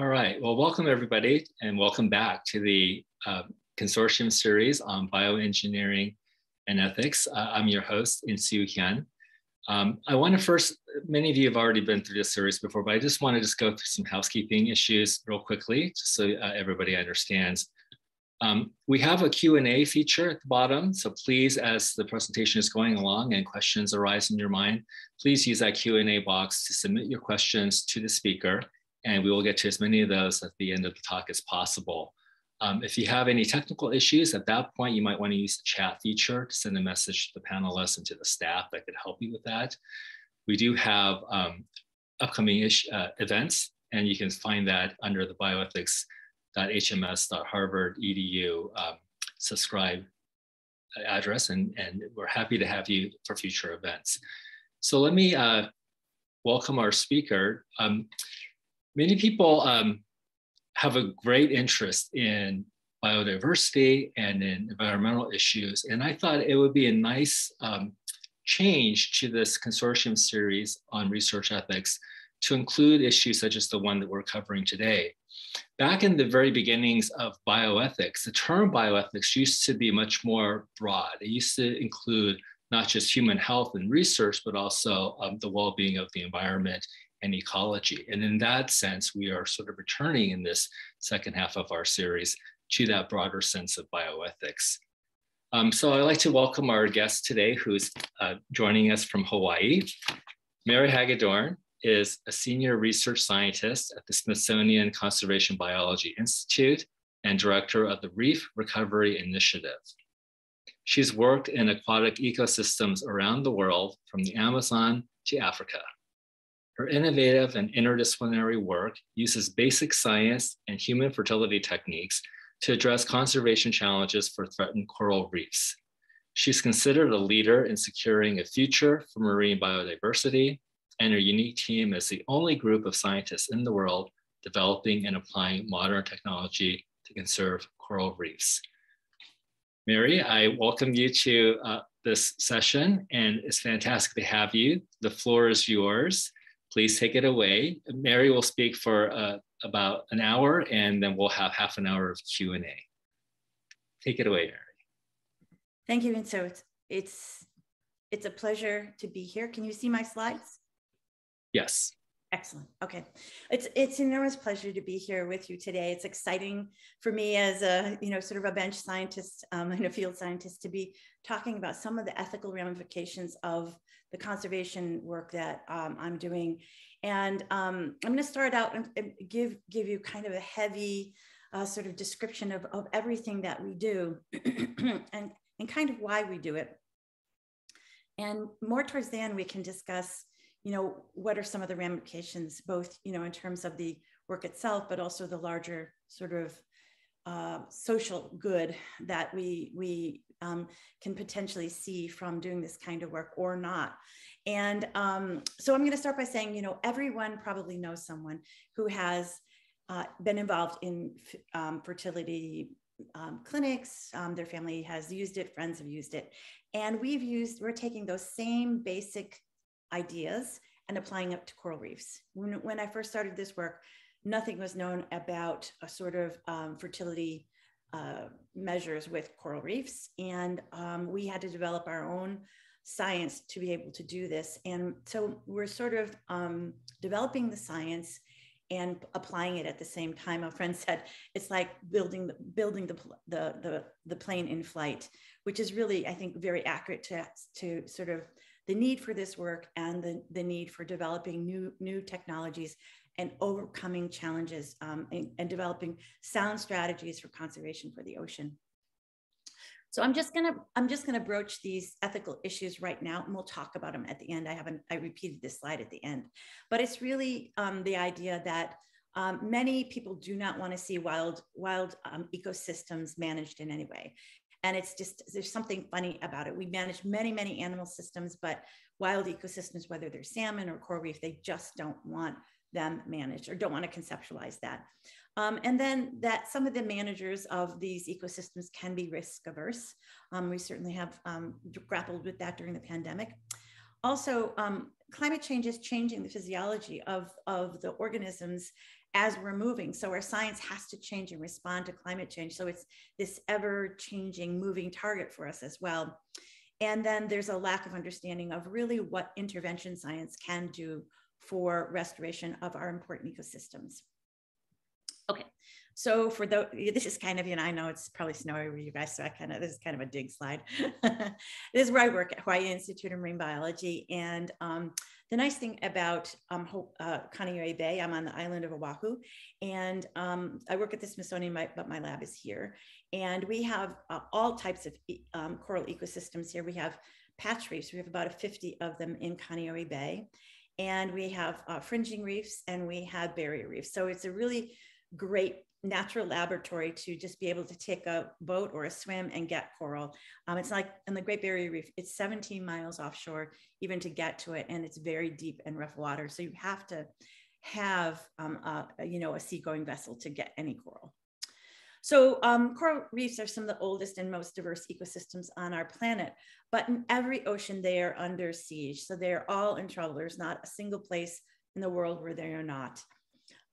All right. Well, welcome everybody, and welcome back to the uh, consortium series on bioengineering and ethics. Uh, I'm your host, Insoo Hyun. Um, I want to first, many of you have already been through this series before, but I just want to just go through some housekeeping issues real quickly, just so uh, everybody understands. Um, we have a Q&A feature at the bottom, so please, as the presentation is going along and questions arise in your mind, please use that Q&A box to submit your questions to the speaker, and we will get to as many of those at the end of the talk as possible. Um, if you have any technical issues at that point, you might want to use the chat feature to send a message to the panelists and to the staff that could help you with that. We do have um, upcoming uh, events, and you can find that under the bioethics.hms.harvard.edu um, subscribe address, and, and we're happy to have you for future events. So let me uh, welcome our speaker. Many people um, have a great interest in biodiversity and in environmental issues. And I thought it would be a nice um, change to this consortium series on research ethics to include issues such as the one that we're covering today. Back in the very beginnings of bioethics, the term bioethics used to be much more broad. It used to include not just human health and research, but also um, the well-being of the environment and ecology. And in that sense, we are sort of returning in this second half of our series to that broader sense of bioethics. Um, so I'd like to welcome our guest today who's uh, joining us from Hawaii. Mary Hagedorn is a senior research scientist at the Smithsonian Conservation Biology Institute and director of the Reef Recovery Initiative. She's worked in aquatic ecosystems around the world from the Amazon to Africa. Her innovative and interdisciplinary work uses basic science and human fertility techniques to address conservation challenges for threatened coral reefs. She's considered a leader in securing a future for marine biodiversity, and her unique team is the only group of scientists in the world developing and applying modern technology to conserve coral reefs. Mary, I welcome you to uh, this session, and it's fantastic to have you. The floor is yours please take it away. Mary will speak for uh, about an hour and then we'll have half an hour of Q&A. Take it away, Mary. Thank you, Insoo. It's, it's, it's a pleasure to be here. Can you see my slides? Yes. Excellent. Okay. It's it's an enormous pleasure to be here with you today. It's exciting for me as a, you know, sort of a bench scientist um, and a field scientist to be talking about some of the ethical ramifications of the conservation work that um, I'm doing. And um, I'm going to start out and, give, give you kind of a heavy uh, sort of description of, of everything that we do and, and kind of why we do it. And more towards the end, we can discuss, you know, what are some of the ramifications, both, you know, in terms of the work itself, but also the larger sort of uh, social good that we we um, can potentially see from doing this kind of work or not. And um, so I'm going to start by saying, you know, everyone probably knows someone who has uh, been involved in um, fertility um, clinics. Um, their family has used it, friends have used it. And we've used, we're taking those same basic ideas and applying it to coral reefs. When, when I first started this work, nothing was known about a sort of um, fertility uh, measures with coral reefs. And um, we had to develop our own science to be able to do this. And so we're sort of um, developing the science and applying it at the same time. A friend said it's like building the, building the, the, the, the plane in flight, which is really, I think, very accurate to, to sort of the need for this work and the, the need for developing new, new technologies and overcoming challenges um, and, and, developing sound strategies for conservation for the ocean. So I'm just gonna I'm just gonna broach these ethical issues right now, and we'll talk about them at the end. I haven't I repeated this slide at the end, but it's really um, the idea that um, many people do not want to see wild wild um, ecosystems managed in any way, and it's just there's something funny about it. We manage many many animal systems, but wild ecosystems, whether they're salmon or coral reef, they just don't want them managed or don't want to conceptualize that. Um, and then that some of the managers of these ecosystems can be risk averse. Um, we certainly have um, grappled with that during the pandemic. Also, um, climate change is changing the physiology of, of the organisms as we're moving. So our science has to change and respond to climate change. So it's this ever changing, moving target for us as well. And then there's a lack of understanding of really what intervention science can do for restoration of our important ecosystems. Okay, so for the, this is kind of, you know, I know it's probably snowy where you guys, so I kind of, this is kind of a dig slide. this is where I work at Hawaii Institute of Marine Biology. And um, the nice thing about um, uh, Kaneohe Bay, I'm on the island of Oahu, and um, I work at the Smithsonian, but my lab is here. And we have uh, all types of um, coral ecosystems here. We have patch reefs. We have about a 50 of them in Kaneohe Bay. And we have uh, fringing reefs and we have barrier reefs. So it's a really great natural laboratory to just be able to take a boat or a swim and get coral. Um, it's like in the Great Barrier Reef, it's 17 miles offshore even to get to it, and it's very deep and rough water. So you have to have, um, a, you know, a seagoing vessel to get any coral. So um, coral reefs are some of the oldest and most diverse ecosystems on our planet, but in every ocean they are under siege. So they're all in trouble. There's not a single place in the world where they are not.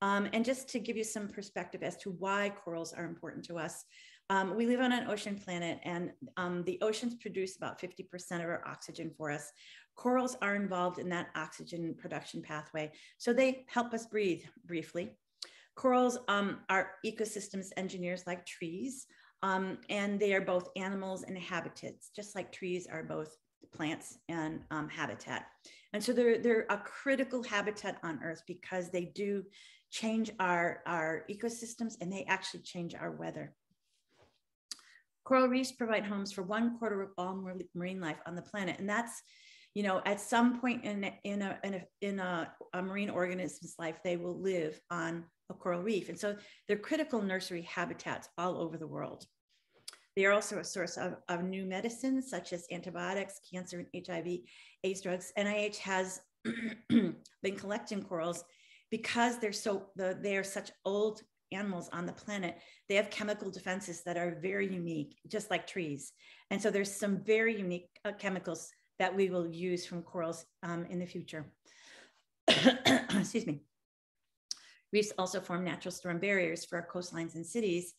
Um, and just to give you some perspective as to why corals are important to us, um, we live on an ocean planet and um, the oceans produce about 50% of our oxygen for us. Corals are involved in that oxygen production pathway. So they help us breathe briefly. Corals um, are ecosystems engineers like trees, um, and they are both animals and habitats, just like trees are both plants and um, habitat. And so they're, they're a critical habitat on Earth because they do change our, our ecosystems and they actually change our weather. Coral reefs provide homes for one quarter of all marine life on the planet. And that's, you know, at some point in, in, a, in, a, in a, a marine organism's life, they will live on a coral reef. And so they're critical nursery habitats all over the world. They are also a source of, of new medicines such as antibiotics, cancer, and HIV, AIDS drugs. NIH has been collecting corals because they're so the, they are such old animals on the planet they have chemical defenses that are very unique just like trees. And so there's some very unique uh, chemicals that we will use from corals um, in the future. Excuse me. Reefs also form natural storm barriers for our coastlines and cities.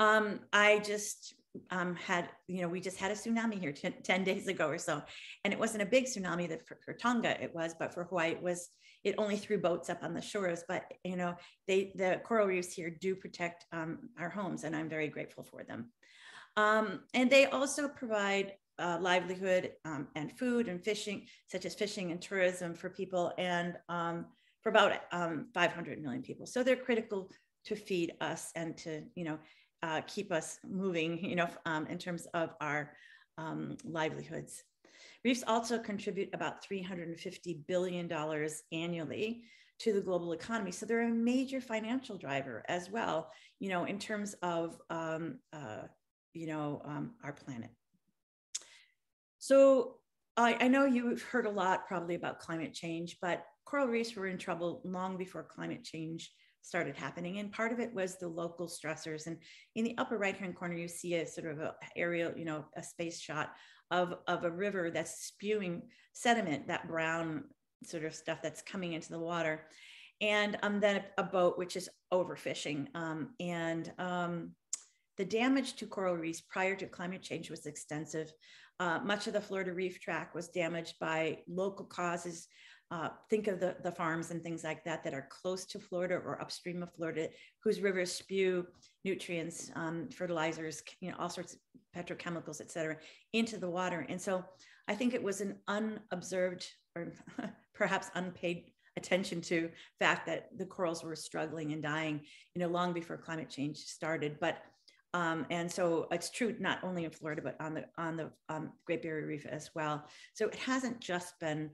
Um, i just um, had, you know, we just had a tsunami here t- 10 days ago or so. And it wasn't a big tsunami that for, for, Tonga it was, but for Hawaii it was, it only threw boats up on the shores. But, you know, they, the coral reefs here do protect um, our homes and I'm very grateful for them. Um, and they also provide uh, livelihood um, and food and fishing, such as fishing and tourism for people and um, for about um, 500 million people. So they're critical to feed us and to, you know, uh, keep us moving, you know, um, in terms of our um, livelihoods. Reefs also contribute about $350 billion annually to the global economy. So they're a major financial driver as well, you know, in terms of, um, uh, you know, um, our planet. So I, I know you've heard a lot probably about climate change, but coral reefs were in trouble long before climate change started happening. And part of it was the local stressors. And in the upper right hand corner, you see a sort of a aerial, you know, a space shot of, of a river that's spewing sediment, that brown sort of stuff that's coming into the water. And um, then a, a boat, which is overfishing. Um, and um, the damage to coral reefs prior to climate change was extensive. Uh, much of the Florida Reef Tract was damaged by local causes, uh, think of the, the farms and things like that that are close to Florida or upstream of Florida, whose rivers spew nutrients, um, fertilizers, you know, all sorts of petrochemicals, et cetera, into the water. And so I think it was an unobserved or perhaps unpaid attention to fact that the corals were struggling and dying, you know, long before climate change started. But um, and so it's true not only in Florida, but on the on the um, Great Barrier Reef as well. So it hasn't just been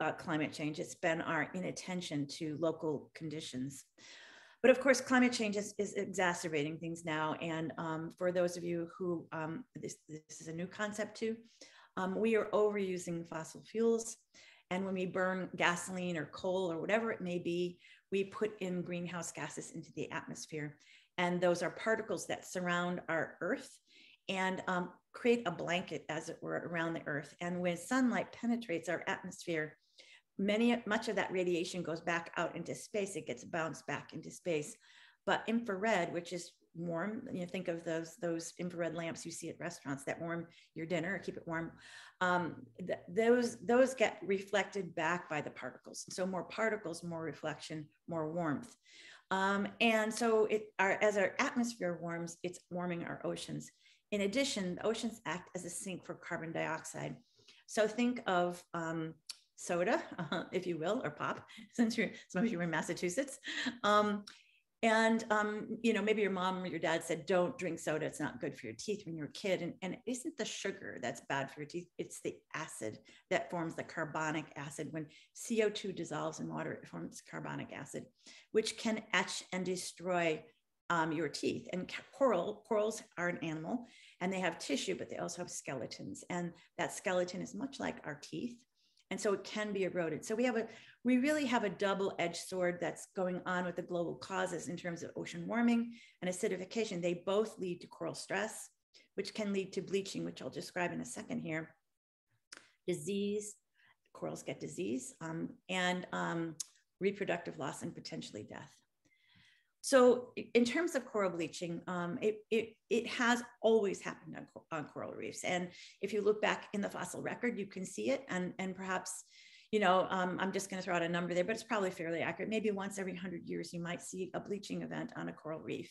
uh, climate change. It's been our inattention to local conditions. But of course, climate change is, is exacerbating things now. And um, for those of you who um, this, this is a new concept too, um, we are overusing fossil fuels. And when we burn gasoline or coal or whatever it may be, we put in greenhouse gases into the atmosphere. And those are particles that surround our Earth and um, create a blanket, as it were, around the Earth. And when sunlight penetrates our atmosphere, many much of that radiation goes back out into space. It gets bounced back into space. But infrared, which is warm, you know, think of those those infrared lamps you see at restaurants that warm your dinner or keep it warm. Um, th- those those get reflected back by the particles. So more particles, more reflection, more warmth. Um, and so it our, as our atmosphere warms, it's warming our oceans. In addition, the oceans act as a sink for carbon dioxide. So think of um, soda, uh, if you will, or pop, since you're some of you are in Massachusetts. Um, and um, you know, maybe your mom or your dad said, "Don't drink soda; it's not good for your teeth." When you're a kid, and, and it isn't the sugar that's bad for your teeth; it's the acid that forms the carbonic acid. When CO2 dissolves in water, it forms carbonic acid, which can etch and destroy um, your teeth. And coral corals are an animal, and they have tissue, but they also have skeletons, and that skeleton is much like our teeth and so it can be eroded. So we have a we really have a double-edged sword that's going on with the global causes in terms of ocean warming and acidification. They both lead to coral stress which can lead to bleaching which i'll describe in a second here. Disease corals get disease um, and um, reproductive loss and potentially death so in terms of coral bleaching, um, it, it, it has always happened on, on coral reefs. And if you look back in the fossil record, you can see it. And, and perhaps, you know, um, I'm just going to throw out a number there, but it's probably fairly accurate. Maybe once every 100 years, you might see a bleaching event on a coral reef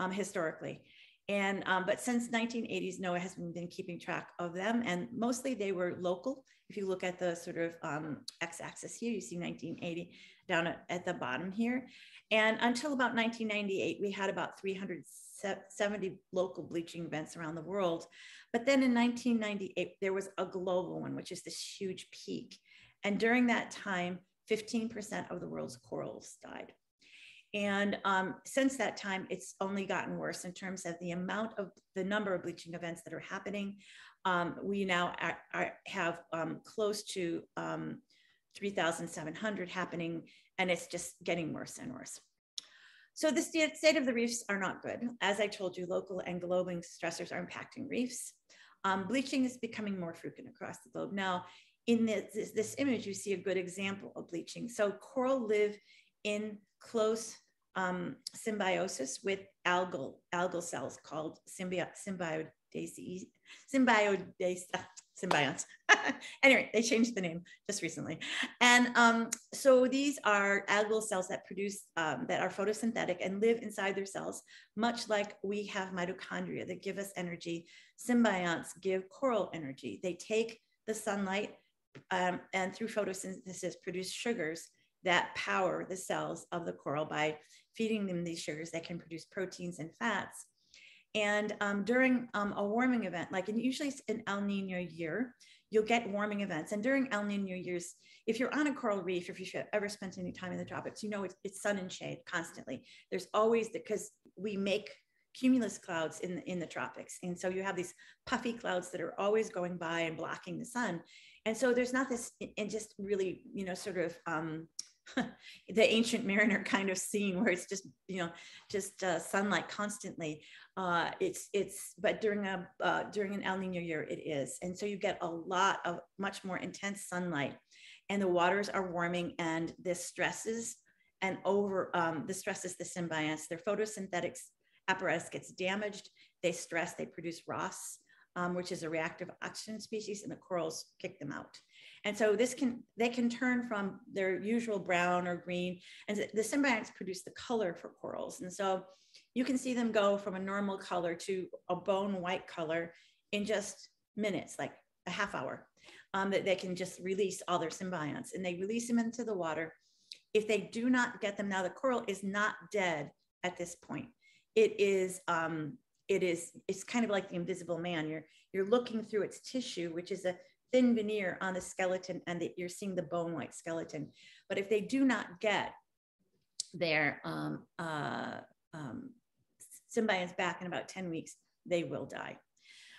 um, historically. And um, but since 1980s, NOAA has been keeping track of them, and mostly they were local. If you look at the sort of um, x-axis here, you see 1980 down at, at the bottom here. And until about 1998, we had about 370 local bleaching events around the world. But then in 1998, there was a global one, which is this huge peak. And during that time, 15% of the world's corals died. And um, since that time, it's only gotten worse in terms of the amount of the number of bleaching events that are happening. Um, we now are, are, have um, close to um, 3,700 happening and it's just getting worse and worse. So the state of the reefs are not good. As I told you, local and global stressors are impacting reefs. Um, bleaching is becoming more frequent across the globe. Now, in this, this, this, image, you see a good example of bleaching. So coral live in close um, symbiosis with algal, algal cells called symbio, symbiodaceae, symbiodace, symbionts. anyway, they changed the name just recently. And um, so these are algal cells that produce, um, that are photosynthetic and live inside their cells, much like we have mitochondria that give us energy. Symbionts give coral energy. They take the sunlight um, and through photosynthesis produce sugars that power the cells of the coral by feeding them these sugars that can produce proteins and fats and um, during um, a warming event, like in usually an El Nino year, you'll get warming events. And during El Nino years, if you're on a coral reef, if you've ever spent any time in the tropics, you know it's, it's sun and shade constantly. There's always because we make cumulus clouds in the, in the tropics. And so you have these puffy clouds that are always going by and blocking the sun. And so there's not this, and just really, you know, sort of um, the ancient mariner kind of scene where it's just you know just uh, sunlight constantly. Uh, it's it's but during a uh, during an el nino year it is. And so you get a lot of much more intense sunlight. And the waters are warming and this stresses and over um, the stresses the symbionts their photosynthetic apparatus gets damaged. They stress. They produce ROS um, which is a reactive oxygen species and the corals kick them out and so this can, they can turn from their usual brown or green and the symbionts produce the color for corals. And so you can see them go from a normal color to a bone white color in just minutes, like a half hour, um, that they can just release all their symbionts and they release them into the water. If they do not get them now, the coral is not dead at this point. It is, um, it is, it's kind of like the invisible man. You're, you're looking through its tissue, which is a thin veneer on the skeleton and that you're seeing the bone-like skeleton. But if they do not get their um, uh, um, symbionts back in about 10 weeks, they will die.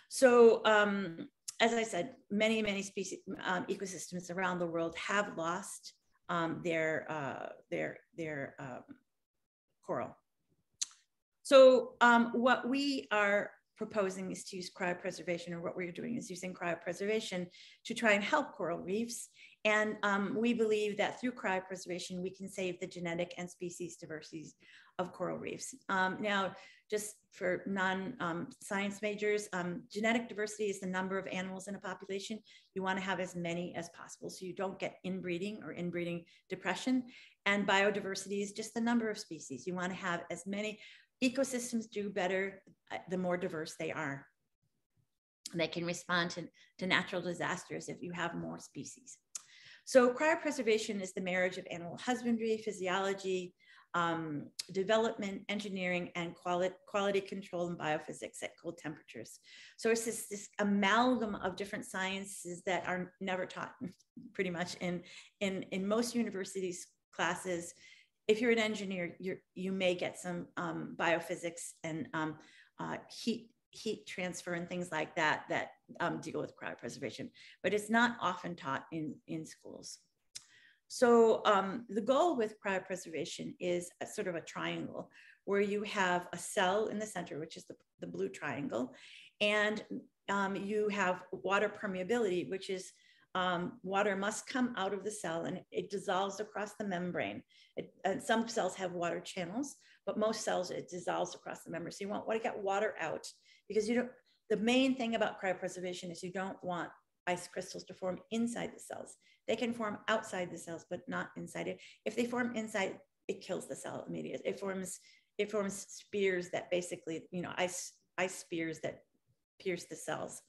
So um, as I said, many, many species, um, ecosystems around the world have lost um, their, uh, their, their um, coral. So what we are proposing is to use cryopreservation, or what we're doing is using cryopreservation to try and help coral reefs. And um, we believe that through cryopreservation, we can save the genetic and species diversities of coral reefs. Um, now, just for non-science um, majors, um, genetic diversity is the number of animals in a population. You wanna have as many as possible so you don't get inbreeding or inbreeding depression. And biodiversity is just the number of species. You wanna have as many, ecosystems do better uh, the more diverse they are. They can respond to, to natural disasters if you have more species. So cryopreservation is the marriage of animal husbandry, physiology, um, development, engineering, and quality, quality control and biophysics at cold temperatures. So it's this, this amalgam of different sciences that are never taught pretty much in, in, in most universities classes. If you're an engineer, you you may get some um, biophysics and um, uh, heat heat transfer and things like that that um, deal with cryopreservation, but it's not often taught in, in schools. So um, the goal with cryopreservation is a sort of a triangle where you have a cell in the center, which is the, the blue triangle, and um, you have water permeability, which is um, water must come out of the cell and it dissolves across the membrane. It, and some cells have water channels, but most cells it dissolves across the membrane. So you want, want to get water out because you don't, the main thing about cryopreservation is you don't want ice crystals to form inside the cells. They can form outside the cells, but not inside it. If they form inside, it kills the cell immediately. It forms it forms spears that basically, you know, ice ice spears that pierce the cells.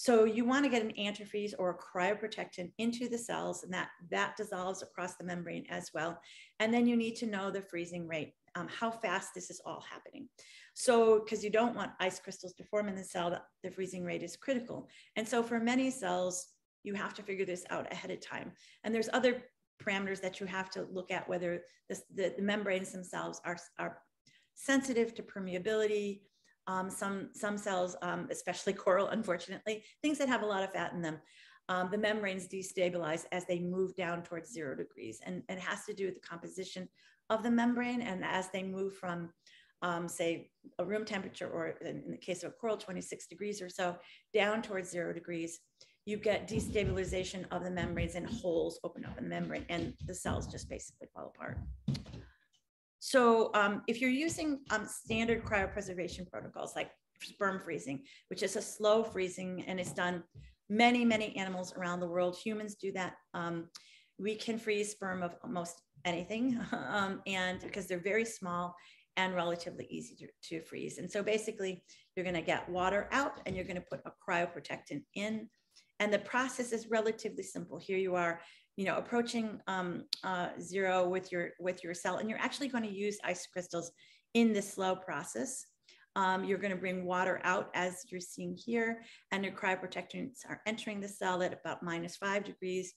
So you want to get an antifreeze or a cryoprotectant into the cells, and that that dissolves across the membrane as well. And then you need to know the freezing rate, um, how fast this is all happening. So, because you don't want ice crystals to form in the cell, the freezing rate is critical. And so for many cells, you have to figure this out ahead of time. And there's other parameters that you have to look at, whether this, the, the membranes themselves are, are sensitive to permeability. Um, some, some cells, um, especially coral, unfortunately, things that have a lot of fat in them, um, the membranes destabilize as they move down towards zero degrees. And, and, it has to do with the composition of the membrane. And as they move from um, say a room temperature, or in the case of a coral, 26 degrees or so, down towards zero degrees, you get destabilization of the membranes and holes open up in the membrane and the cells just basically fall apart. So um, if you're using um, standard cryopreservation protocols like sperm freezing, which is a slow freezing and it's done many, many animals around the world. Humans do that. Um, we can freeze sperm of almost anything um, and because they're very small and relatively easy to, to freeze. And so basically, you're going to get water out and you're going to put a cryoprotectant in. And the process is relatively simple. Here you are, you know, approaching um, uh, zero with your with your cell, and you're actually going to use ice crystals in this slow process. Um, you're going to bring water out as you're seeing here, and your cryoprotectants are entering the cell at about minus five degrees.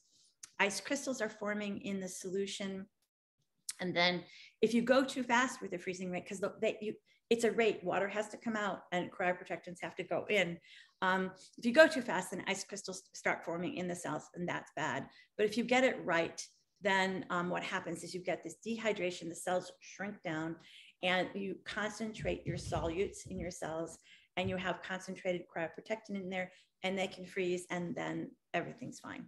Ice crystals are forming in the solution and then if you go too fast with the freezing rate, because it's a rate, water has to come out and cryoprotectants have to go in. Um, if you go too fast, then ice crystals start forming in the cells, and that's bad. But if you get it right, then um, what happens is you get this dehydration, the cells shrink down, and you concentrate your solutes in your cells, and you have concentrated cryoprotectant in there, and they can freeze, and then everything's fine.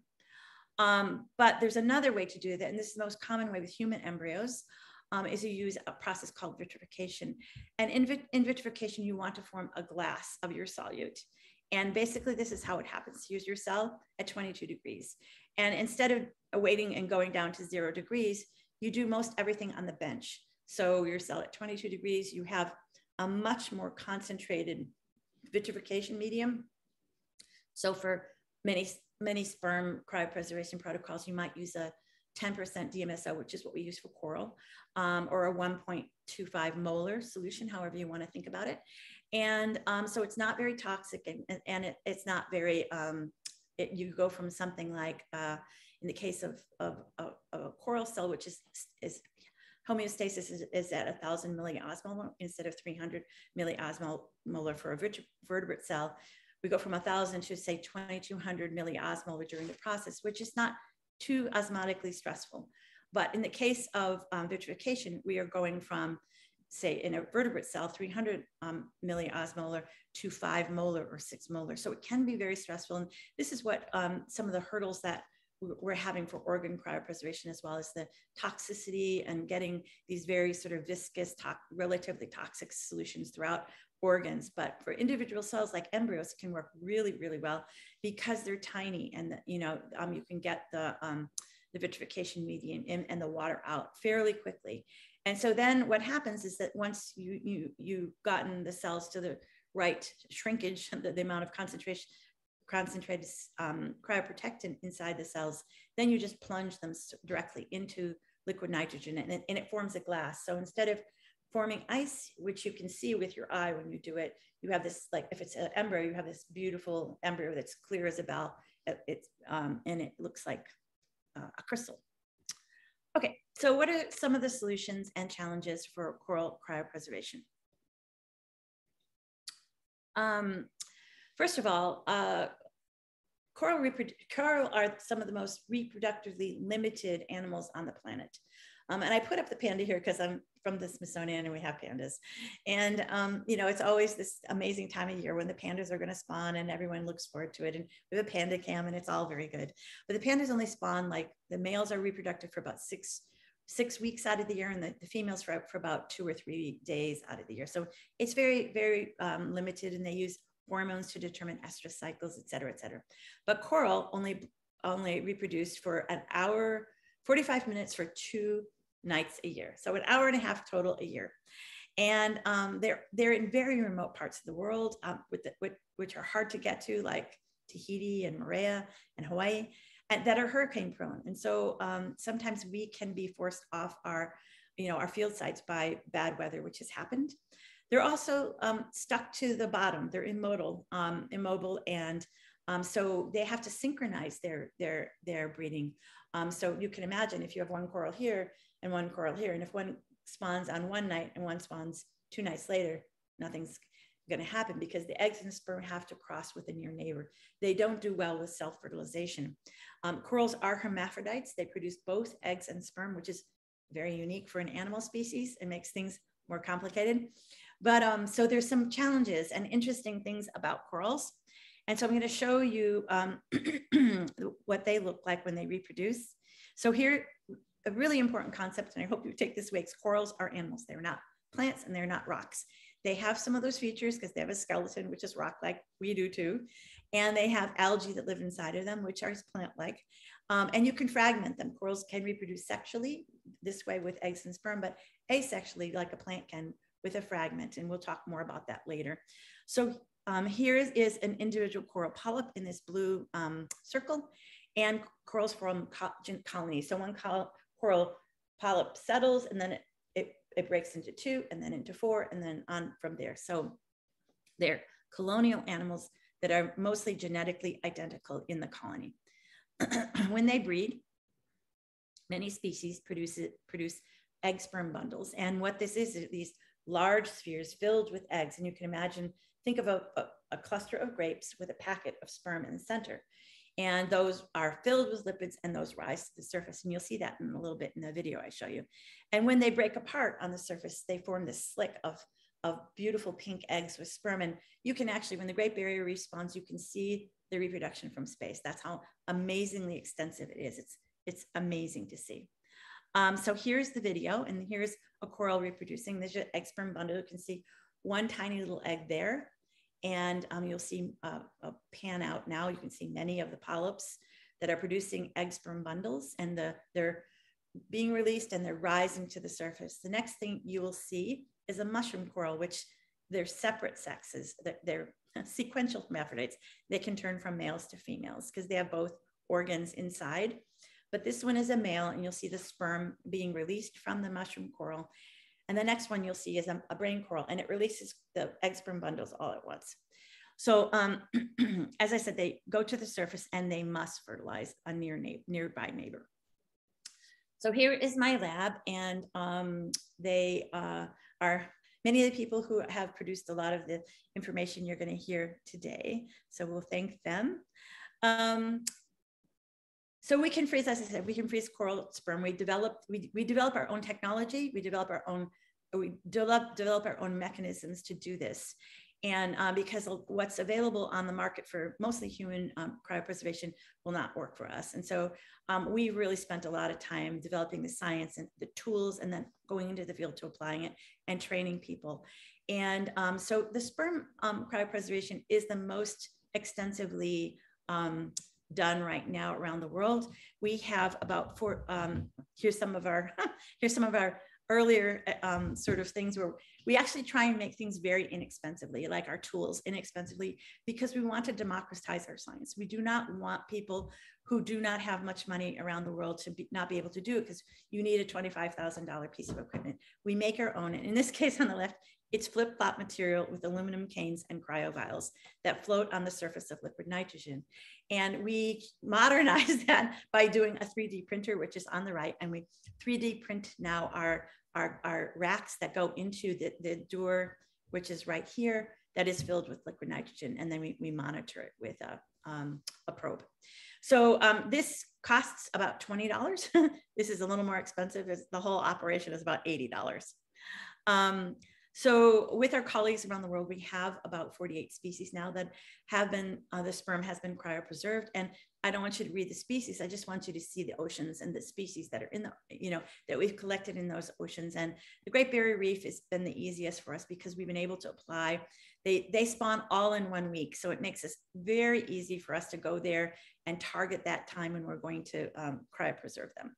Um, but there's another way to do that, and this is the most common way with human embryos, um, is you use a process called vitrification. And in, vit in vitrification, you want to form a glass of your solute. And basically, this is how it happens. Use your cell at 22 degrees. And instead of waiting and going down to zero degrees, you do most everything on the bench. So your cell at 22 degrees, you have a much more concentrated vitrification medium. So for many many sperm cryopreservation protocols, you might use a 10% DMSO, which is what we use for coral, um, or a 1.25 molar solution, however you want to think about it. And um, so it's not very toxic and, and it, it's not very, um, it, you go from something like, uh, in the case of, of, of, of, a coral cell, which is, is homeostasis is, is at 1,000 milliosmolar instead of 300 milliosmolar for a vertebrate cell we go from 1,000 to say 2,200 milliosmolar during the process, which is not too osmotically stressful. But in the case of um, vitrification, we are going from say in a vertebrate cell, 300 um, milliosmolar to five molar or six molar. So it can be very stressful. And this is what um, some of the hurdles that we're having for organ cryopreservation as well as the toxicity and getting these very sort of viscous, to relatively toxic solutions throughout organs. But for individual cells like embryos can work really, really well because they're tiny and the, you know um, you can get the um, the vitrification medium in, and the water out fairly quickly. And so then what happens is that once you you you've gotten the cells to the right shrinkage, the, the amount of concentration concentrated um, cryoprotectant inside the cells, then you just plunge them directly into liquid nitrogen and, and it forms a glass. So instead of forming ice, which you can see with your eye when you do it, you have this, like if it's an embryo, you have this beautiful embryo that's clear as a bell. It's, um, and it looks like uh, a crystal. Okay, so what are some of the solutions and challenges for coral cryopreservation? Um, First of all, uh, coral, coral are some of the most reproductively limited animals on the planet. Um, and I put up the panda here because I'm from the Smithsonian and we have pandas. And, um, you know, it's always this amazing time of year when the pandas are going to spawn and everyone looks forward to it. And we have a panda cam and it's all very good. But the pandas only spawn like the males are reproductive for about six six weeks out of the year and the, the females for, for about two or three days out of the year. So it's very, very um, limited and they use hormones to determine estrous cycles, et cetera, et cetera. But coral only, only reproduced for an hour, 45 minutes for two nights a year. So an hour and a half total a year. And um, they're, they're in very remote parts of the world, um, with the, which are hard to get to, like Tahiti and Moorea and Hawaii, that are hurricane prone. And so um, sometimes we can be forced off our, you know, our field sites by bad weather, which has happened. They're also um, stuck to the bottom. They're immobile, um, immobile, and um, so they have to synchronize their their their breeding. Um, so you can imagine if you have one coral here and one coral here, and if one spawns on one night and one spawns two nights later, nothing's going to happen because the eggs and sperm have to cross with a near neighbor. They don't do well with self-fertilization. Um, corals are hermaphrodites. They produce both eggs and sperm, which is very unique for an animal species. It makes things more complicated. But um, so there's some challenges and interesting things about corals. And so I'm going to show you um, what they look like when they reproduce. So here, a really important concept, and I hope you take this away, corals are animals. They're not plants and they're not rocks. They have some of those features because they have a skeleton, which is rock-like. We do too. And they have algae that live inside of them, which are plant-like. Um, and you can fragment them. Corals can reproduce sexually this way with eggs and sperm, but asexually, like a plant can with a fragment, and we'll talk more about that later. So um, here is, is, an individual coral polyp in this blue um, circle, and corals from colonies. So one coral polyp settles, and then it, it, breaks into two, and then into four, and then on from there. So they're colonial animals that are mostly genetically identical in the colony. when they breed, many species produce, produce egg sperm bundles. And what this is, is these large spheres filled with eggs. And you can imagine, think of a, a, a cluster of grapes with a packet of sperm in the center. And those are filled with lipids and those rise to the surface. And you'll see that in a little bit in the video I show you. And when they break apart on the surface, they form this slick of, of beautiful pink eggs with sperm. And you can actually, when the Great Barrier Reef spawns, you can see the reproduction from space. That's how amazingly extensive it is. It's, it's amazing to see. Um, so here's the video, and here's a coral reproducing. There's your egg sperm bundle. You can see one tiny little egg there. And um, you'll see uh, a pan out now. You can see many of the polyps that are producing egg sperm bundles, and the, they're being released and they're rising to the surface. The next thing you will see is a mushroom coral, which they're separate sexes. They're, they're sequential hermaphrodites. They can turn from males to females because they have both organs inside but this one is a male and you'll see the sperm being released from the mushroom coral. And the next one you'll see is a, a brain coral and it releases the egg sperm bundles all at once. So um, as I said, they go to the surface and they must fertilize a near na nearby neighbor. So here is my lab and um, they uh, are many of the people who have produced a lot of the information you're gonna hear today. So we'll thank them. Um, so we can freeze, as I said, we can freeze coral sperm. We develop, we, we develop our own technology. We develop our own we develop develop our own mechanisms to do this and uh, because what's available on the market for mostly human um, cryopreservation will not work for us. And so um, we really spent a lot of time developing the science and the tools and then going into the field to applying it and training people. And um, so the sperm um, cryopreservation is the most extensively um, done right now around the world. We have about four, um, here's some of our, here's some of our earlier um, sort of things where we actually try and make things very inexpensively, like our tools inexpensively, because we want to democratize our science. We do not want people who do not have much money around the world to be, not be able to do it because you need a $25,000 piece of equipment. We make our own. And in this case on the left, it's flip flop material with aluminum canes and cryovials that float on the surface of liquid nitrogen. And we modernize that by doing a 3D printer, which is on the right. And we 3D print now our, our, our racks that go into the, the dewar, which is right here, that is filled with liquid nitrogen. And then we, we monitor it with a, um, a probe. So um, this costs about $20. this is a little more expensive. The whole operation is about $80. Um, so with our colleagues around the world, we have about 48 species now that have been, uh, the sperm has been cryopreserved. And I don't want you to read the species. I just want you to see the oceans and the species that are in the, you know, that we've collected in those oceans. And the Great Barrier Reef has been the easiest for us because we've been able to apply. They, they spawn all in one week. So it makes it very easy for us to go there and target that time when we're going to um, cryopreserve them.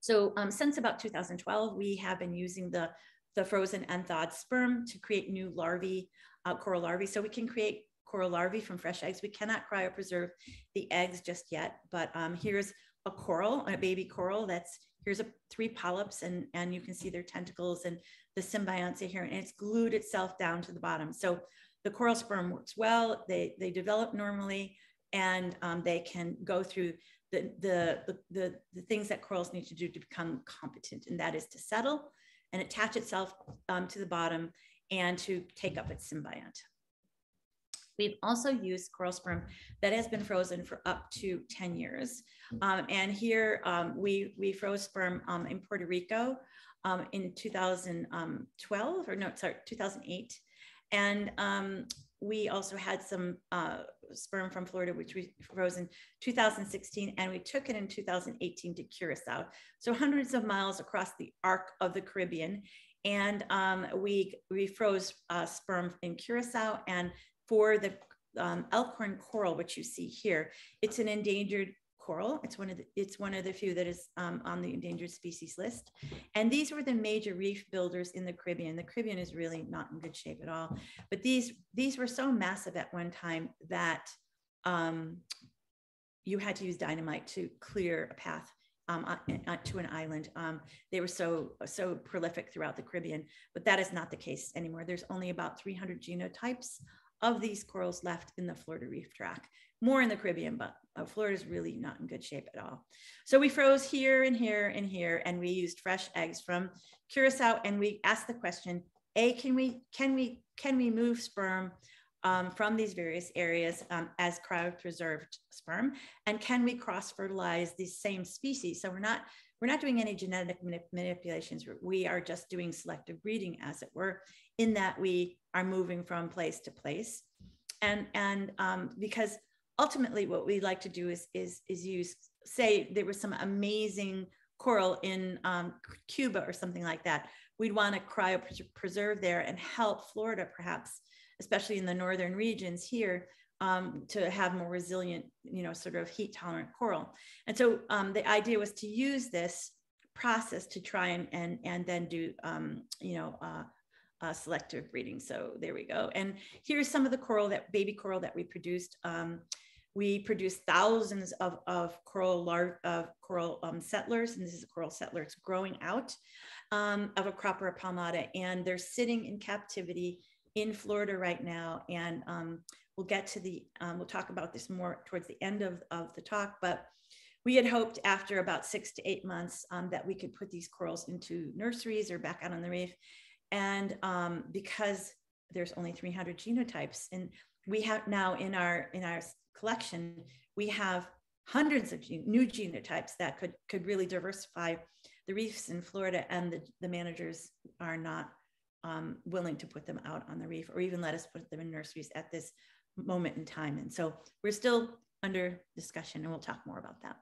So um, since about 2012, we have been using the the frozen and thawed sperm to create new larvae, uh, coral larvae. So we can create coral larvae from fresh eggs. We cannot cryopreserve the eggs just yet, but um, here's a coral, a baby coral that's, here's a three polyps and, and you can see their tentacles and the symbionts here and it's glued itself down to the bottom. So the coral sperm works well, they, they develop normally and um, they can go through the, the, the, the, things that corals need to do to become competent and that is to settle and attach itself um, to the bottom and to take up its symbiont. We've also used coral sperm that has been frozen for up to 10 years. Um, and here um, we, we froze sperm um, in Puerto Rico um, in 2012, or no, sorry, 2008. And um, we also had some uh, sperm from Florida, which we froze in 2016, and we took it in 2018 to Curacao. So hundreds of miles across the arc of the Caribbean. And um, we, we froze uh, sperm in Curacao. And for the um, elkhorn coral, which you see here, it's an endangered coral. It's one of the, it's one of the few that is um, on the endangered species list. And these were the major reef builders in the Caribbean. The Caribbean is really not in good shape at all. But these these were so massive at one time that um, you had to use dynamite to clear a path um, to an island. Um, they were so so prolific throughout the Caribbean, but that is not the case anymore. There's only about 300 genotypes of these corals left in the Florida Reef Tract more in the Caribbean, but Florida is really not in good shape at all. So we froze here and here and here, and we used fresh eggs from Curacao, and we asked the question: A, can we can we can we move sperm um, from these various areas um, as cryopreserved sperm, and can we cross fertilize these same species? So we're not we're not doing any genetic manip manipulations. We are just doing selective breeding, as it were, in that we are moving from place to place. And, and um, because ultimately what we like to do is is is use say there was some amazing coral in um, Cuba or something like that. We'd want to cryopreserve there and help Florida, perhaps, especially in the northern regions here, um, to have more resilient, you know, sort of heat tolerant coral. And so um, the idea was to use this process to try and and and then do, um, you know, uh, uh, selective breeding. So there we go. And here's some of the coral that baby coral that we produced. Um, we produce thousands of, of coral lar- of coral um, settlers, and this is a coral settler. It's growing out um, of Acropora palmata, and they're sitting in captivity in Florida right now. And um, we'll get to the um, we'll talk about this more towards the end of, of the talk, but we had hoped after about six to eight months um, that we could put these corals into nurseries or back out on the reef. And um, because there's only 300 genotypes, and we have now in our in our collection, we have hundreds of new genotypes that could, could really diversify the reefs in Florida and the, the managers are not um, willing to put them out on the reef or even let us put them in nurseries at this moment in time. And so we're still under discussion and we'll talk more about that.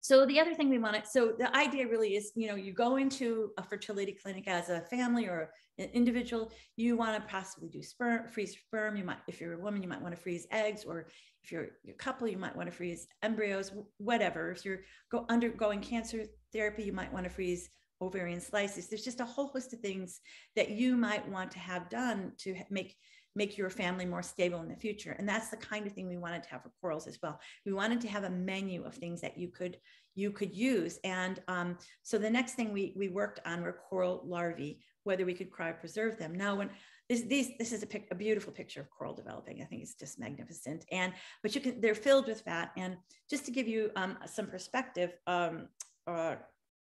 So the other thing we want wanted, so the idea really is, you know, you go into a fertility clinic as a family or an individual, you want to possibly do sperm, freeze sperm. You might, if you're a woman, you might want to freeze eggs, or if you're a couple, you might want to freeze embryos, whatever. If you're go, undergoing cancer therapy, you might want to freeze ovarian slices. There's just a whole host of things that you might want to have done to make make your family more stable in the future. And that's the kind of thing we wanted to have for corals as well. We wanted to have a menu of things that you could you could use. And um, so the next thing we we worked on were coral larvae, whether we could cryopreserve them. Now, when this, these, this is a, pic, a beautiful picture of coral developing. I think it's just magnificent. And but you can they're filled with fat. And just to give you um, some perspective, um, uh,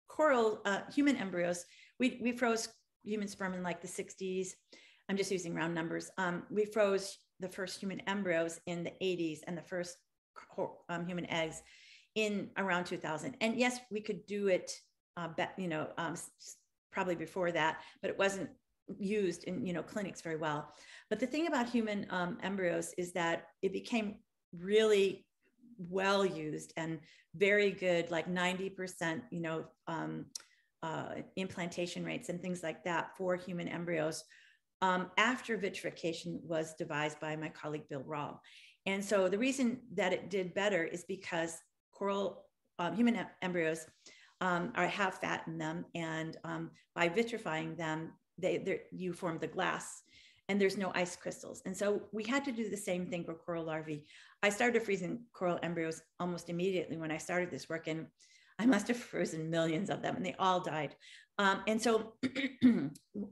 coral uh, human embryos, we we froze human sperm in like the 60s I'm just using round numbers. Um, we froze the first human embryos in the 80s and the first um, human eggs in around 2000. And yes, we could do it, uh, you know, um, probably before that, but it wasn't used in you know clinics very well. But the thing about human um, embryos is that it became really well used and very good, like 90%, you know, um, uh, implantation rates and things like that for human embryos um, after vitrification was devised by my colleague Bill Rall. And so the reason that it did better is because coral um, human embryos um, are, have fat in them, and um, by vitrifying them, they you form the glass, and there's no ice crystals. And so we had to do the same thing for coral larvae. I started freezing coral embryos almost immediately when I started this work, and I must have frozen millions of them, and they all died. Um, and so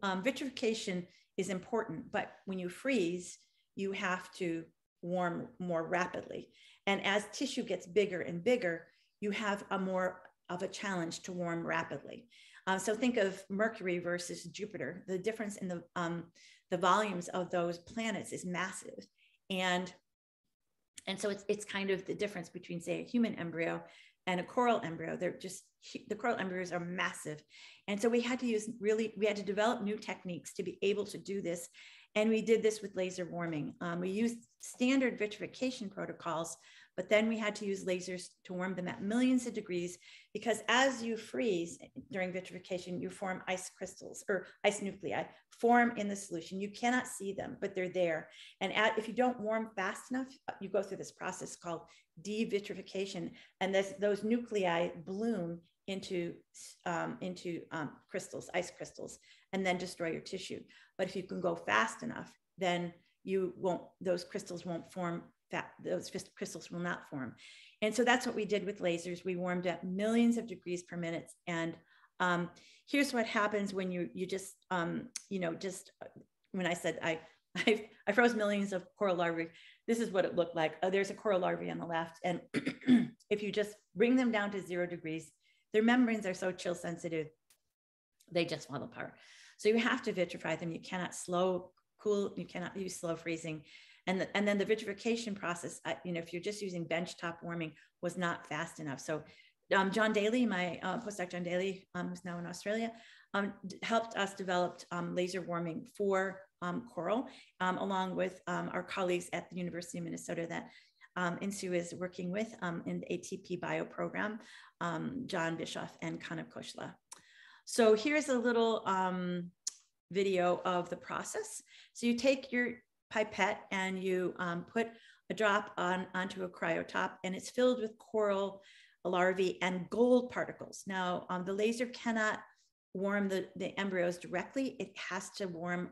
um, vitrification is important. But when you freeze, you have to warm more rapidly. And as tissue gets bigger and bigger, you have a more of a challenge to warm rapidly. Uh, so think of Mercury versus Jupiter. The difference in the um, the volumes of those planets is massive, and and so it's it's kind of the difference between say a human embryo and a coral embryo. They're just the coral embryos are massive. And so we had to use really, we had to develop new techniques to be able to do this. And we did this with laser warming. Um, we used standard vitrification protocols, but then we had to use lasers to warm them at millions of degrees because as you freeze during vitrification, you form ice crystals or ice nuclei form in the solution. You cannot see them, but they're there. And at, if you don't warm fast enough, you go through this process called devitrification, and this, those nuclei bloom into um, into um, crystals, ice crystals, and then destroy your tissue. But if you can go fast enough, then you won't; those crystals won't form. Fat, those crystals will not form. And so that's what we did with lasers. We warmed up millions of degrees per minute. And um, here's what happens when you you just um, you know just uh, when I said I I, I froze millions of coral larvae. This is what it looked like. Uh, there's a coral larvae on the left. And if you just bring them down to zero degrees, their membranes are so chill sensitive, they just fall apart. So you have to vitrify them. You cannot slow cool, you cannot use slow freezing. And, the, and then the vitrification process, you know, if you're just using benchtop warming was not fast enough. So um, John Daly, my uh, postdoc John Daly, um, who's now in Australia, um, helped us develop um, laser warming for coral, um, along with our colleagues at the University of Minnesota that um, Insoo is working with um, in the ATP bio program, um, John Bischof and Kanav Khosla. So here's a little um, video of the process. So you take your pipette and you um, put a drop on onto a cryotop and it's filled with coral larvae and gold particles. Now um, the laser cannot warm the, the embryos directly. It has to warm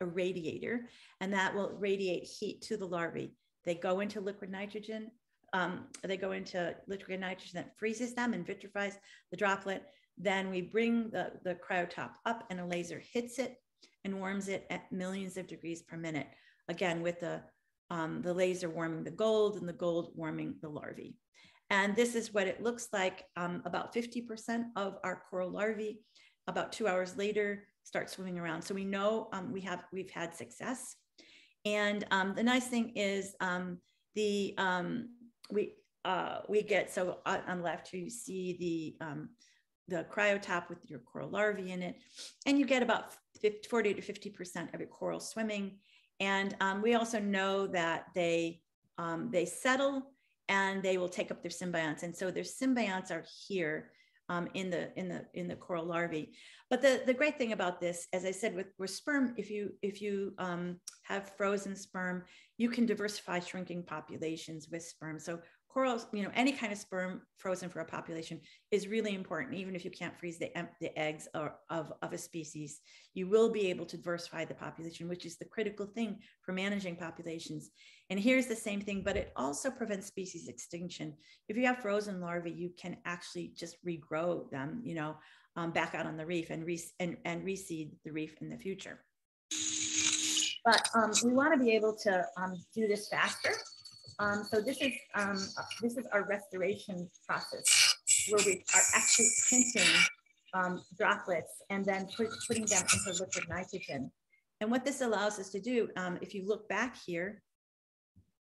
a radiator and that will radiate heat to the larvae. They go into liquid nitrogen. Um, they go into liquid nitrogen that freezes them and vitrifies the droplet. Then we bring the, the cryotop up and a laser hits it and warms it at millions of degrees per minute. Again, with the, um, the laser warming the gold and the gold warming the larvae. And this is what it looks like. Um, about 50% of our coral larvae, about two hours later, start swimming around. So we know um, we have, we've had success. And um, the nice thing is um, the um, we uh, we get so on, the left you see the um, the cryotop with your coral larvae in it, and you get about 50, 40 to 50% of your coral swimming. And we also know that they, they settle and they will take up their symbionts. And so their symbionts are here um, in the in the in the coral larvae. But the the great thing about this, as I said, with, with sperm, if you if you um, have frozen sperm, you can diversify shrinking populations with sperm. So corals, you know, any kind of sperm frozen for a population is really important. Even if you can't freeze the, the eggs or, of, of a species, you will be able to diversify the population, which is the critical thing for managing populations. And here's the same thing, but it also prevents species extinction. If you have frozen larvae, you can actually just regrow them, you know, um, back out on the reef and, re- and, and reseed the reef in the future. But um, we want to be able to um, do this faster. Um, so this is um, this is our restoration process where we are actually printing um, droplets and then put, putting them into liquid nitrogen. And what this allows us to do, if you look back here,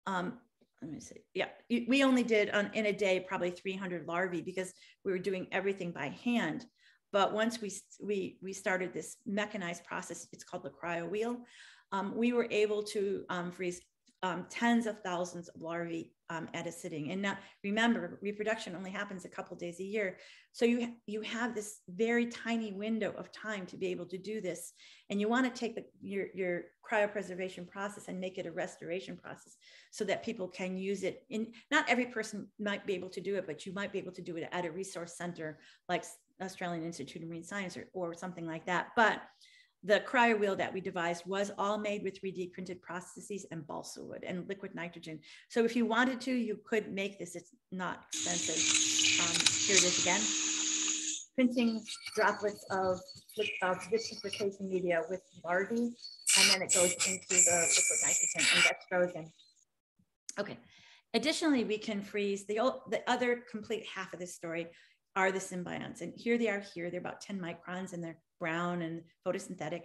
um, let me see, yeah, we only did on, in a day probably 300 larvae because we were doing everything by hand. But once we, we, we started this mechanized process, it's called the cryo wheel, um, we were able to um, freeze um, tens of thousands of larvae um, at a sitting. And now remember, reproduction only happens a couple days a year. So you, you have this very tiny window of time to be able to do this. And you want to take the, your, your cryopreservation process and make it a restoration process so that people can use it in, not every person might be able to do it, but you might be able to do it at a resource center like Australian Institute of Marine Science or, or something like that. But the cryo wheel that we devised was all made with 3D printed processes and balsa wood and liquid nitrogen. So if you wanted to, you could make this. It's not expensive. Um, here it is again. Printing droplets of, of vitrification media with larvae, and then it goes into the liquid nitrogen and gets frozen. Okay. Additionally, we can freeze the, the other complete half of this story are the symbionts. And here they are here. They're about 10 microns and they're brown and photosynthetic.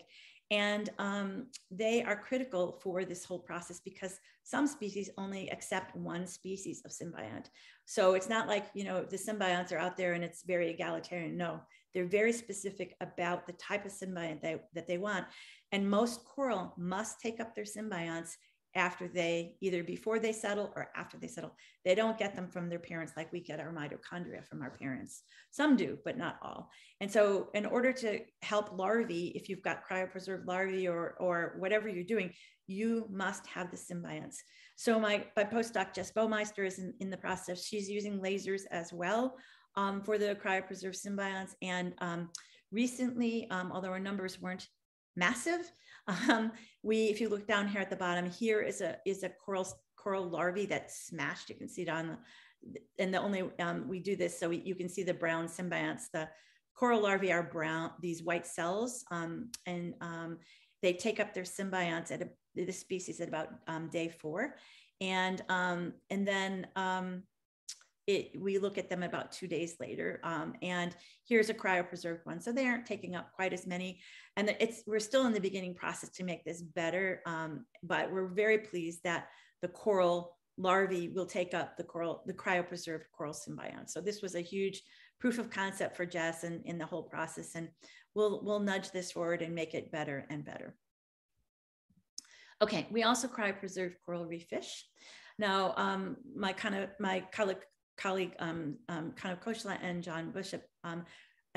And um, they are critical for this whole process because some species only accept one species of symbiont. So it's not like, you know, the symbionts are out there and it's very egalitarian. No, they're very specific about the type of symbiont they, that they want. And most coral must take up their symbionts after they either before they settle or after they settle. They don't get them from their parents like we get our mitochondria from our parents. Some do, but not all. And so, in order to help larvae, if you've got cryopreserved larvae or, or whatever you're doing, you must have the symbionts. So, my, my postdoc, Jess Baumeister, is in, in the process. She's using lasers as well um, for the cryopreserved symbionts. And um, recently, um, although our numbers weren't massive, um, we, if you look down here at the bottom, here is a is a coral coral larvae that's smashed. You can see it on the, and the only um, we do this so you can see the brown symbionts. The coral larvae are brown, these white cells, um, and um, they take up their symbionts at a, the species at about um, day four, and um, and then it, we look at them about two days later. Um, and here's a cryopreserved one. So they aren't taking up quite as many. And it's we're still in the beginning process to make this better. Um, but we're very pleased that the coral larvae will take up the coral, the cryopreserved coral symbiont. So this was a huge proof of concept for Jess and in the whole process. And we'll, we'll nudge this forward and make it better and better. Okay, we also cryopreserved coral reef fish. Now, um, my kind of my colleague colleague um, um, Kanav Khosla and John Bischof um,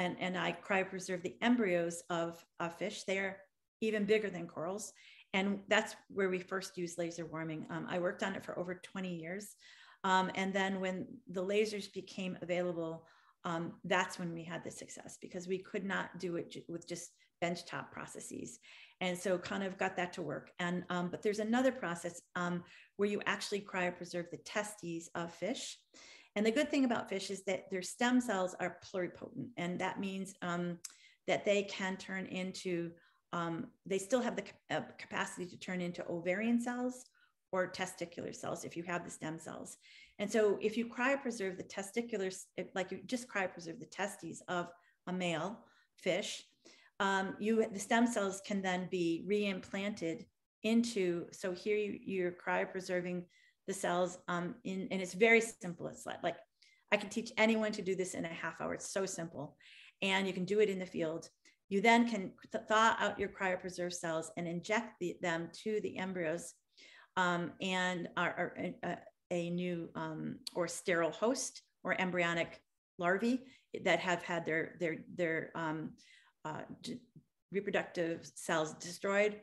and, and I cryopreserve the embryos of, of fish. They're even bigger than corals. And that's where we first used laser warming. Um, I worked on it for over 20 years. Um, and then when the lasers became available, um, that's when we had the success because we could not do it with just benchtop processes. And so kind of got that to work. And um, but there's another process um, where you actually cryopreserve the testes of fish. And the good thing about fish is that their stem cells are pluripotent, and that means um, that they can turn into, um, they still have the uh, capacity to turn into ovarian cells or testicular cells if you have the stem cells. And so if you cryopreserve the testicular, like you just cryopreserve the testes of a male fish, um, you the stem cells can then be reimplanted into. So here you, you're cryopreserving the cells um, in, and it's very simple. It's like, like I can teach anyone to do this in a half hour. It's so simple. and you can do it in the field. You then can thaw out your cryopreserved cells and inject the, them to the embryos um, and are, are a new um, or sterile host or embryonic larvae that have had their their their um, uh, reproductive cells destroyed.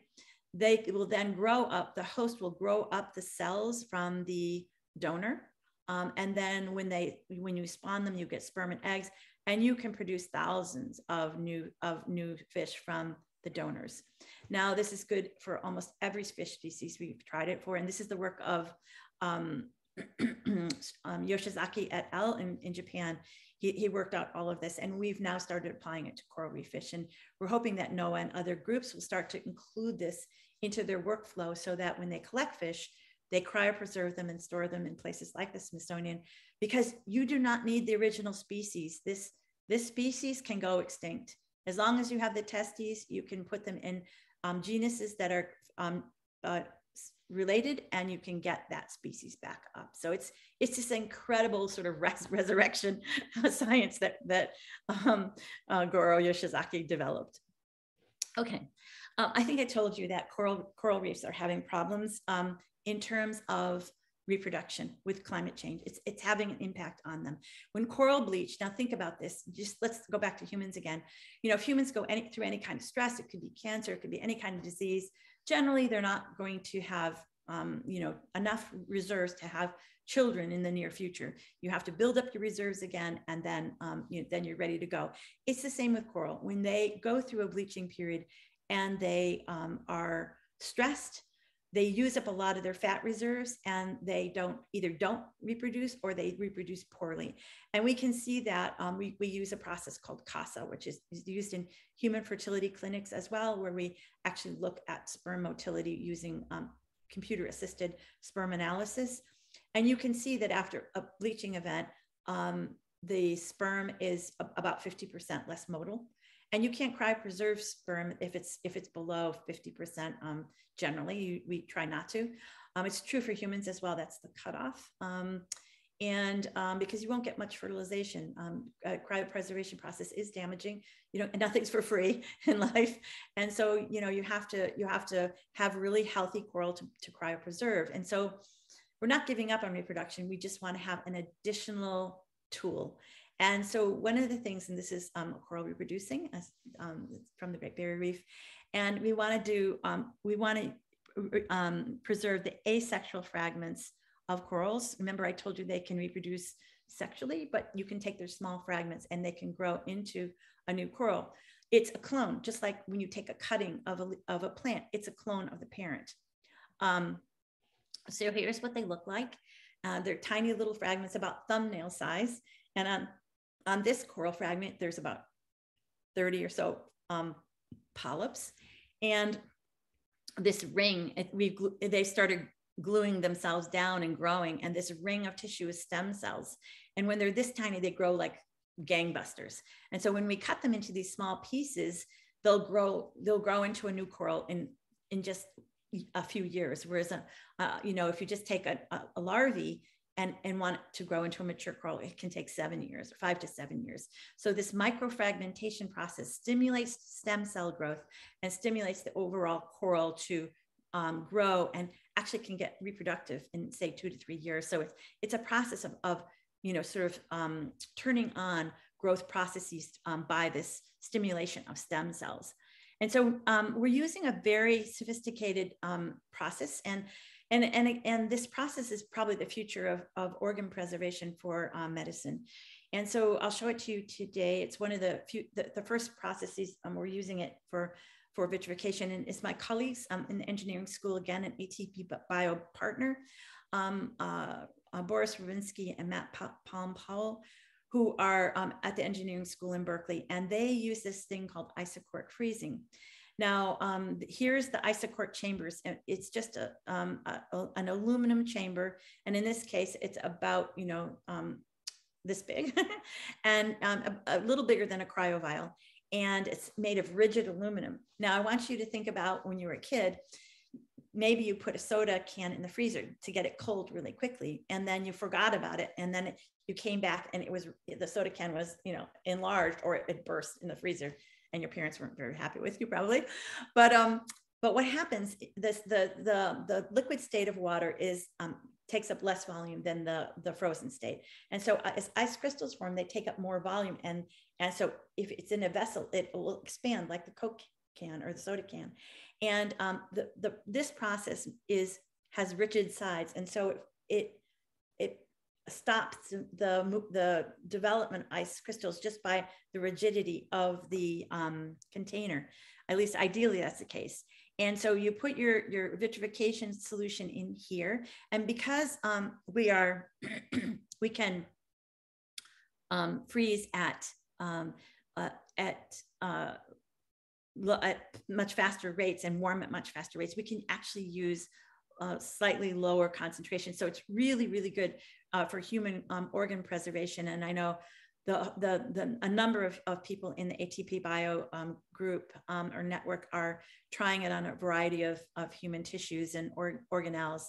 They will then grow up. The host will grow up the cells from the donor, um, and then when they when you spawn them, you get sperm and eggs, and you can produce thousands of new of new fish from the donors. Now, this is good for almost every fish species we've tried it for, and this is the work of um, um, Yoshizaki et al. in, in Japan. He, he worked out all of this, and we've now started applying it to coral reef fish. And we're hoping that NOAA and other groups will start to include this into their workflow so that when they collect fish, they cryopreserve them and store them in places like the Smithsonian, because you do not need the original species. This, this species can go extinct. As long as you have the testes, you can put them in um, genuses that are um, uh, related and you can get that species back up. So it's it's this incredible sort of res- resurrection science that that um, uh, goro yoshizaki developed. Okay uh, i think i told you that coral coral reefs are having problems um, in terms of reproduction with climate change. It's it's having an impact on them. When coral bleach now think about this just let's go back to humans again. You know if humans go any, through any kind of stress it could be cancer it could be any kind of disease generally they're not going to have um, you know enough reserves to have children in the near future. You have to build up your reserves again and then um, you know, then you're ready to go. It's the same with coral. When they go through a bleaching period and they um, are stressed they use up a lot of their fat reserves and they don't either don't reproduce or they reproduce poorly. And we can see that um, we, we use a process called casa which is, is used in human fertility clinics as well where we actually look at sperm motility using um, computer assisted sperm analysis. And you can see that after a bleaching event um, the sperm is about 50% less motile and you can't cryopreserve sperm if it's if it's below 50% um, generally you, we try not to. Um, it's true for humans as well that's the cutoff. Um, and um, because you won't get much fertilization um, cryopreservation process is damaging you know nothing's for free in life. And so you know you have to you have to have really healthy coral to, to cryopreserve. And so we're not giving up on reproduction we just want to have an additional tool and so one of the things, and this is um, coral reproducing as, um, from the Great Barrier Reef, and we want to do, um, we want to um, preserve the asexual fragments of corals. Remember, I told you they can reproduce sexually, but you can take their small fragments and they can grow into a new coral. It's a clone, just like when you take a cutting of a, of a plant, it's a clone of the parent. Um, so here's what they look like. Uh, they're tiny little fragments about thumbnail size. And on on this coral fragment, there's about 30 or so um, polyps. And this ring, we they started gluing themselves down and growing. And this ring of tissue is stem cells. And when they're this tiny, they grow like gangbusters. And so when we cut them into these small pieces, they'll grow, they'll grow into a new coral in, in just a few years. Whereas, a, uh, you know, if you just take a, a, a larvae and, and want to grow into a mature coral, it can take seven years, five to seven years. So this microfragmentation process stimulates stem cell growth and stimulates the overall coral to um, grow and actually can get reproductive in say two to three years. So it's, it's a process of, of you know, sort of um, turning on growth processes um, by this stimulation of stem cells. And so um, we're using a very sophisticated um, process and and and and this process is probably the future of, of organ preservation for um, medicine. And so i'll show it to you today. It's one of the few the, the first processes um, we're using it for for vitrification. And it's my colleagues um, in the engineering school again at atp bio partner um, uh, uh, boris Rubinsky and matt palm powell who are um, at the engineering school in berkeley. And they use this thing called isochoric freezing now, um, here's the isochoric chambers. It's just a, um, a, an aluminum chamber. And in this case, it's about, you know, um, this big and um, a, a, little bigger than a cryovial. And it's made of rigid aluminum. Now, I want you to think about when you were a kid, maybe you put a soda can in the freezer to get it cold really quickly and then you forgot about it and then it, you came back and it was the soda can was you know enlarged or it burst in the freezer and your parents weren't very happy with you probably. But um but what happens this the the the liquid state of water is um, takes up less volume than the the frozen state. And so uh, as ice crystals form they take up more volume. And and so if it's in a vessel it will expand like the coke can or the soda can. And um, the, the this process is has rigid sides. And so it, it it stops the the development ice crystals just by the rigidity of the um, container. At least ideally that's the case. And so you put your your vitrification solution in here. And because um, we are we can um, freeze at um, uh, at uh, at much faster rates and warm at much faster rates, we can actually use uh, slightly lower concentration. So it's really, really good uh, for human um, organ preservation. And I know the, the, the, a number of, of people in the ATP bio um, group um, or network are trying it on a variety of, of human tissues and or, organelles.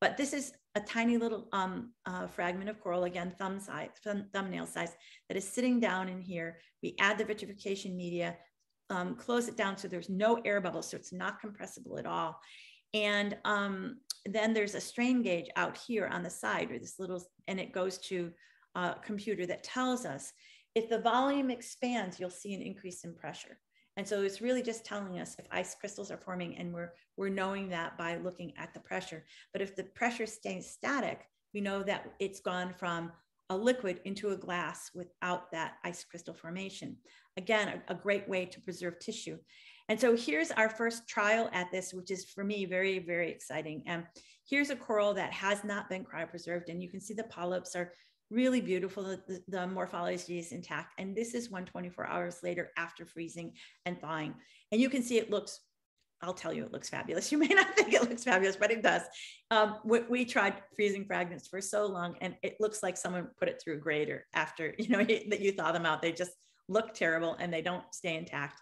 But this is a tiny little um, uh, fragment of coral, again, thumb size, thumb, thumbnail size, that is sitting down in here. We add the vitrification media, um, close it down so there's no air bubbles, so it's not compressible at all. And um, then there's a strain gauge out here on the side, or this little, and it goes to a computer that tells us if the volume expands, you'll see an increase in pressure. And so it's really just telling us if ice crystals are forming, and we're we're knowing that by looking at the pressure. But if the pressure stays static, we know that it's gone from a liquid into a glass without that ice crystal formation. Again, a, a, great way to preserve tissue. And so here's our first trial at this, which is for me very, very exciting. And here's a coral that has not been cryopreserved, and you can see the polyps are really beautiful. The, the, morphology is intact. And this is 124 hours later after freezing and thawing. And you can see it looks I'll tell you, it looks fabulous. You may not think it looks fabulous, but it does. Um, we, we, tried freezing fragments for so long, and it looks like someone put it through a grater after you know that you thaw them out. They just look terrible and they don't stay intact.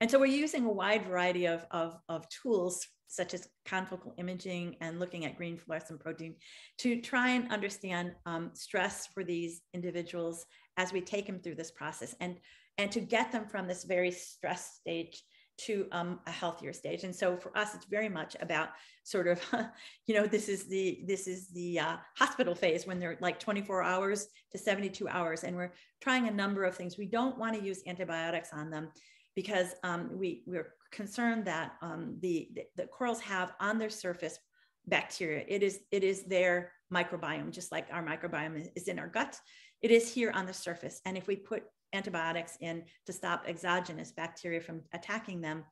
And so we're using a wide variety of, of, of tools such as confocal imaging and looking at green fluorescent protein to try and understand um, stress for these individuals as we take them through this process and, and to get them from this very stress stage to um, a healthier stage. And so for us, it's very much about sort of, you know, this is the this is the uh, hospital phase when they're like 24 hours to 72 hours, and we're trying a number of things. We don't want to use antibiotics on them because um, we we're concerned that um, the, the the corals have on their surface bacteria. It is it is their microbiome, just like our microbiome is in our gut. It is here on the surface, and if we put antibiotics in to stop exogenous bacteria from attacking them,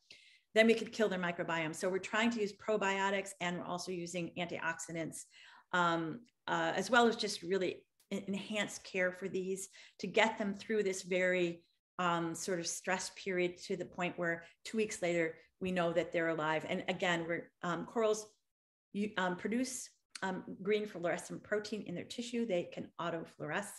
then we could kill their microbiome. So we're trying to use probiotics and we're also using antioxidants, um, uh, as well as just really enhanced care for these to get them through this very um, sort of stress period to the point where two weeks later we know that they're alive. And again, we're um, corals you, um, produce um, green fluorescent protein in their tissue. They can autofluoresce.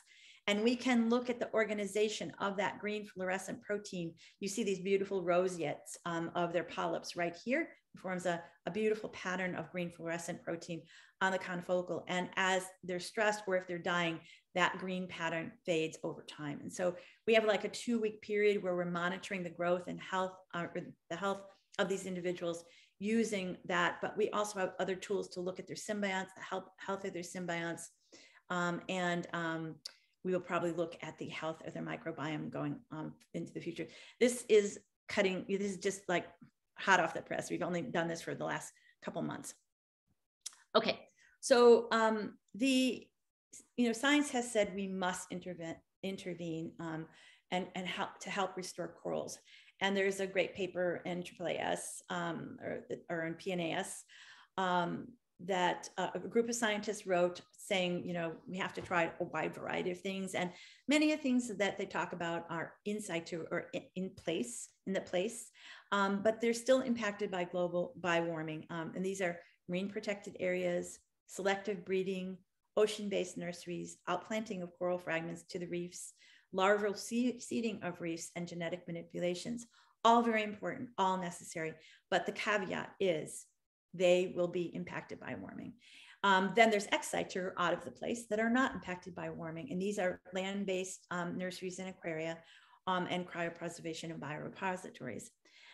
And we can look at the organization of that green fluorescent protein. You see these beautiful rosettes um, of their polyps right here. It forms a, a beautiful pattern of green fluorescent protein on the confocal. And as they're stressed or if they're dying, that green pattern fades over time. And so we have like a two week period where we're monitoring the growth and health, uh, the health of these individuals using that. But we also have other tools to look at their symbionts, the health, health of their symbionts. Um, and um, we will probably look at the health of their microbiome going um, into the future. This is cutting, this is just like hot off the press. We've only done this for the last couple months. Okay, so um, the, you know, science has said we must intervene, intervene um, and, and help to help restore corals. And there's a great paper in AAAS um, or, or in PNAS um, that uh, a group of scientists wrote saying, you know, we have to try a wide variety of things. And many of the things that they talk about are inside to or in place, in the place, um, but they're still impacted by global, by warming. Um, and these are marine protected areas, selective breeding, ocean-based nurseries, outplanting of coral fragments to the reefs, larval seeding of reefs, and genetic manipulations. All very important, all necessary. But the caveat is they will be impacted by warming. Um, then there's X sites are out of the place that are not impacted by warming. And these are land-based um, nurseries and aquaria um, and cryopreservation and biorepositories.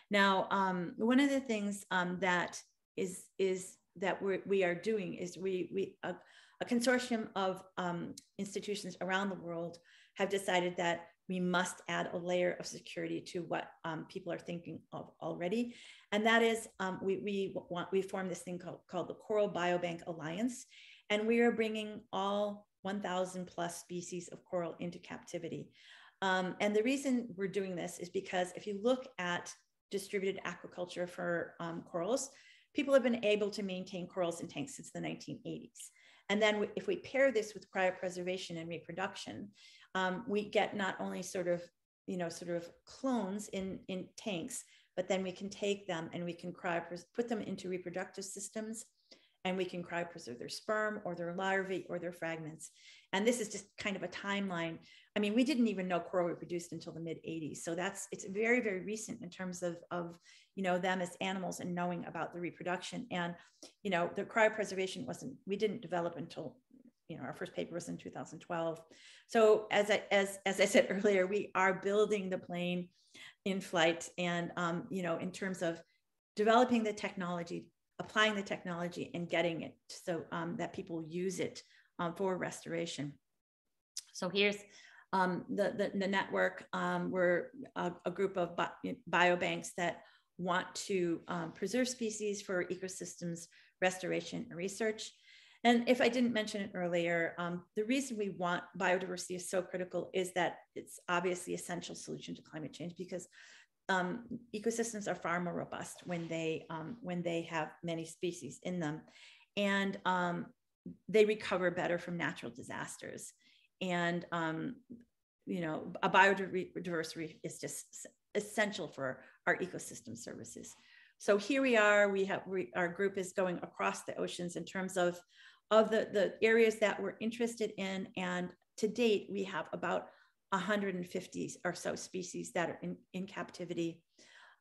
Now, um, one of the things um, that is, is that we're, we are doing is we, we a, a consortium of um, institutions around the world have decided that we must add a layer of security to what um, people are thinking of already. And that is, um, we, we want, we formed this thing called, called the Coral Biobank Alliance. And we are bringing all 1000 plus species of coral into captivity. Um, and the reason we're doing this is because if you look at distributed aquaculture for um, corals, people have been able to maintain corals in tanks since the 1980s. And then if we pair this with cryopreservation and reproduction, um, we get not only sort of, you know, sort of clones in, in tanks, but then we can take them and we can cryo put them into reproductive systems and we can cryopreserve their sperm or their larvae or their fragments. And this is just kind of a timeline. I mean, we didn't even know coral reproduced until the mid 80s. So that's, it's very, very recent in terms of, of, you know, them as animals and knowing about the reproduction. And, you know, the cryopreservation wasn't, we didn't develop until you know, our first paper was in 2012. So as I, as, as I said earlier, we are building the plane in flight and, um, you know, in terms of developing the technology, applying the technology and getting it so um, that people use it um, for restoration. So here's um, the, the, the, network. Um, we're a, a, group of bi biobanks that want to um, preserve species for ecosystems restoration and research. And if I didn't mention it earlier, um, the reason we want biodiversity is so critical is that it's obviously essential solution to climate change because um, ecosystems are far more robust when they um, when they have many species in them, and um, they recover better from natural disasters. And um, you know, a biodiversity is just essential for our ecosystem services. So here we are. We have we, our group is going across the oceans in terms of of the, the areas that we're interested in. And to date, we have about 150 or so species that are in, in captivity.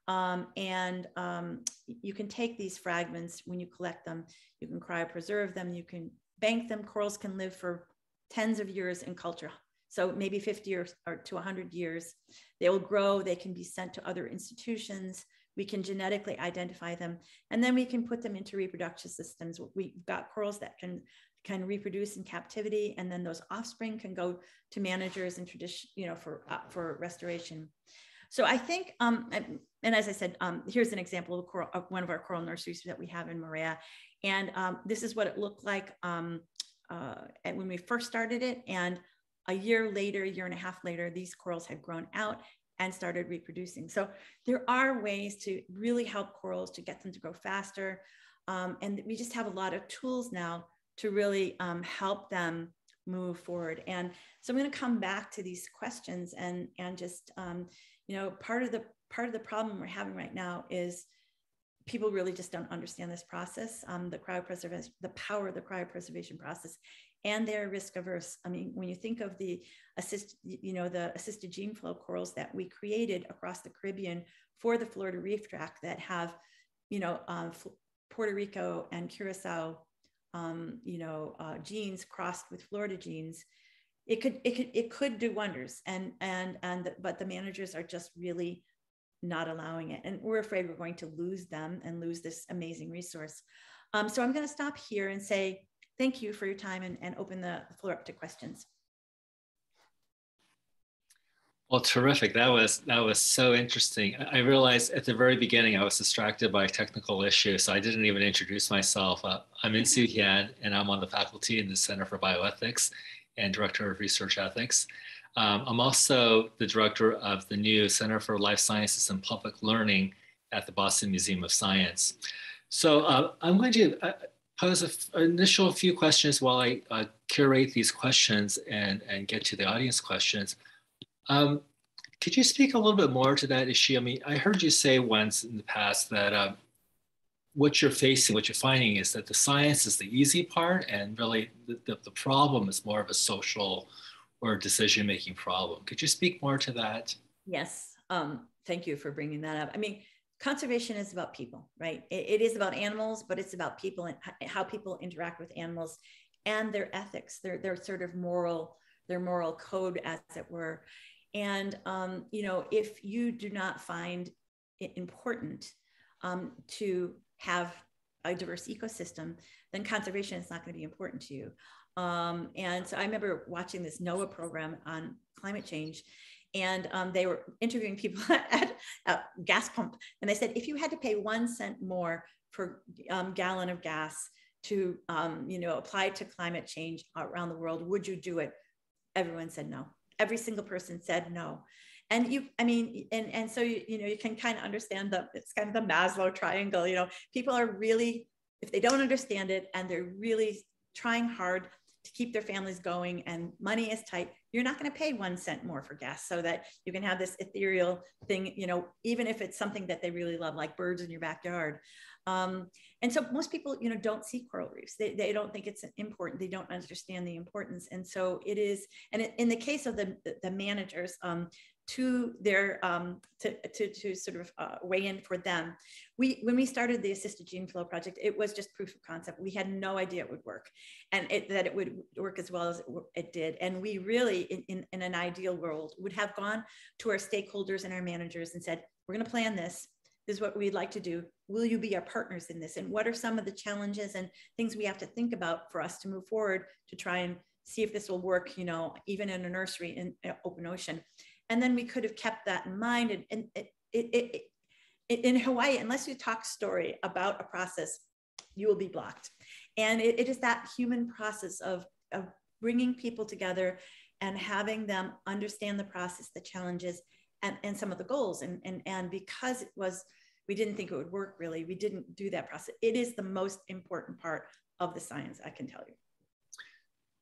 Um, and um, you can take these fragments when you collect them, you can cryopreserve them, you can bank them. Corals can live for tens of years in culture. So maybe 50 or, or to 100 years. They will grow, they can be sent to other institutions. We can genetically identify them. And then we can put them into reproduction systems. We've got corals that can can reproduce in captivity and then those offspring can go to managers and tradition you know for uh, for restoration so i think um and as i said um here's an example of, coral, of one of our coral nurseries that we have in Moorea and um, this is what it looked like um, uh, when we first started it and a year later, a year and a half later, these corals had grown out and started reproducing. So there are ways to really help corals to get them to grow faster. Um, and we just have a lot of tools now to really um, help them move forward. And so I'm going to come back to these questions and, and just, um, you know, part of the part of the problem we're having right now is people really just don't understand this process, um, the cryopreservation, the power of the cryopreservation process and they're risk averse. I mean, when you think of the assist, you know, the assisted gene flow corals that we created across the Caribbean for the Florida Reef Tract that have, you know, um, Puerto Rico and Curacao, um, you know, uh, genes crossed with Florida genes, it could it could it could do wonders. And and and the, but the managers are just really not allowing it, and we're afraid we're going to lose them and lose this amazing resource. Um, so I'm going to stop here and say thank you for your time and, and open the floor up to questions. Well, terrific. That was that was so interesting. I realized at the very beginning I was distracted by a technical issue, so I didn't even introduce myself. Uh, I'm Insoo Hyun, and I'm on the faculty in the Center for Bioethics and Director of Research Ethics. Um, I'm also the director of the new Center for Life Sciences and Public Learning at the Boston Museum of Science. So uh, I'm going to uh, pose an initial few questions while I uh, curate these questions and, and get to the audience questions. Um, could you speak a little bit more to that issue? I mean, I heard you say once in the past that uh, what you're facing, what you're finding is that the science is the easy part and really the, the, the problem is more of a social or decision-making problem. Could you speak more to that? Yes, um, thank you for bringing that up. I mean, conservation is about people, right? It, it is about animals, but it's about people and how people interact with animals and their ethics, their, their sort of moral, their moral code, as it were. And, um, you know, if you do not find it important um, to have a diverse ecosystem, then conservation is not going to be important to you. Um, and so I remember watching this NOAA program on climate change, and um, they were interviewing people at a gas pump, and they said if you had to pay one cent more per um, gallon of gas to, um, you know, apply to climate change around the world, would you do it? Everyone said no. Every single person said no. And you i mean and and so you, you know you can kind of understand the it's kind of the maslow triangle you know people are really if they don't understand it and they're really trying hard to keep their families going and money is tight you're not going to pay one cent more for gas so that you can have this ethereal thing you know even if it's something that they really love like birds in your backyard. Um, and so most people you know don't see coral reefs. They, they don't think it's important. They don't understand the importance. And so it is and in the case of the the managers um, to their um, to, to, to sort of uh, weigh in for them. We when we started the assisted gene flow project, it was just proof of concept. We had no idea it would work, and it, that it would work as well as it, it did. And we really, in, in, in an ideal world, would have gone to our stakeholders and our managers and said, "We're going to plan this. This is what we'd like to do. Will you be our partners in this? And what are some of the challenges and things we have to think about for us to move forward to try and see if this will work? You know, even in a nursery in, in open ocean." And then we could have kept that in mind and, and it, it, it, in hawaii unless you talk story about a process you will be blocked. And it is that human process of, of bringing people together and having them understand the process the challenges and, and some of the goals. And, and, and because it was we didn't think it would work really we didn't do that process. It is the most important part of the science i can tell you.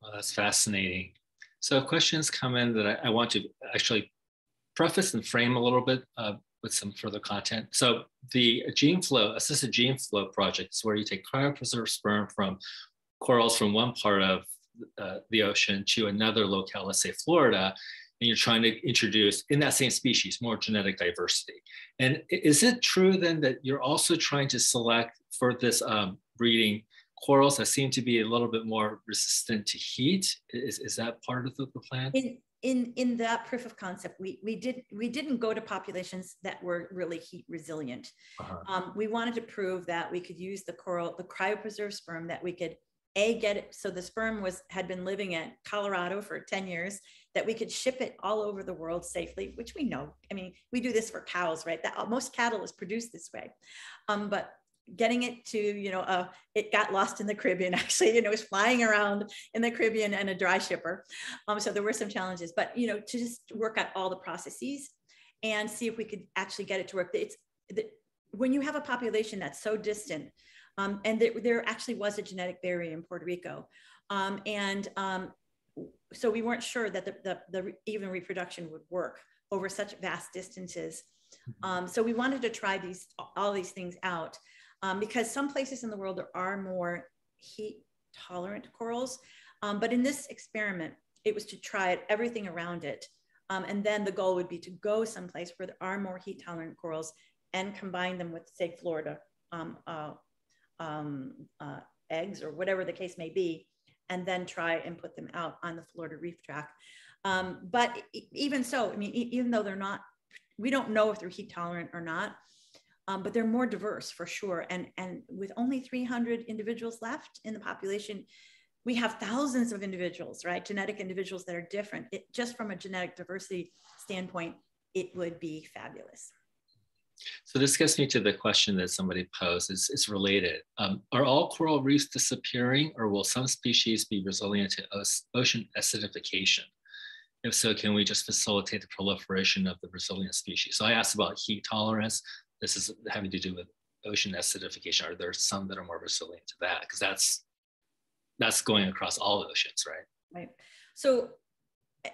Well, that's fascinating. So questions come in that I, I, want to actually preface and frame a little bit uh, with some further content. So the gene flow, assisted gene flow project is where you take cryopreserved sperm from corals from one part of uh, the ocean to another locale, let's say Florida, and you're trying to introduce in that same species more genetic diversity. And is it true then that you're also trying to select for this um, breeding corals that seem to be a little bit more resistant to heat? Is, is that part of the, the plan? In in that proof of concept we we did we didn't go to populations that were really heat resilient. Uh-huh. um, we wanted to prove that we could use the coral the cryopreserved sperm that we could a get it so the sperm was had been living at colorado for 10 years that we could ship it all over the world safely which we know. I mean we do this for cows right? That most cattle is produced this way. Um, but getting it to you know uh, it got lost in the caribbean actually you know it was flying around in the caribbean and a dry shipper. Um, so there were some challenges but you know to just work out all the processes and see if we could actually get it to work. It's the, when you have a population that's so distant um, and there, there, actually was a genetic barrier in puerto rico um, and um, so we weren't sure that the, the, the, even reproduction would work over such vast distances. Mm-hmm. um, so we wanted to try these all these things out um, because some places in the world there are more heat tolerant corals. Um, but in this experiment, it was to try everything around it. Um, and then the goal would be to go someplace where there are more heat tolerant corals and combine them with, say, Florida um, uh, um, uh, eggs or whatever the case may be, and then try and put them out on the Florida reef tract. Um, but even so, I mean, even though they're not, we don't know if they're heat tolerant or not um, but they're more diverse for sure. And, and with only 300 individuals left in the population, we have thousands of individuals, right? Genetic individuals that are different. It, just from a genetic diversity standpoint, it would be fabulous. So this gets me to the question that somebody posed. It's, it's related. Um, are all coral reefs disappearing or will some species be resilient to ocean acidification? If so, can we just facilitate the proliferation of the resilient species? So I asked about heat tolerance this is having to do with ocean acidification. Are there some that are more resilient to that? Because that's that's going across all oceans, right? Right. So,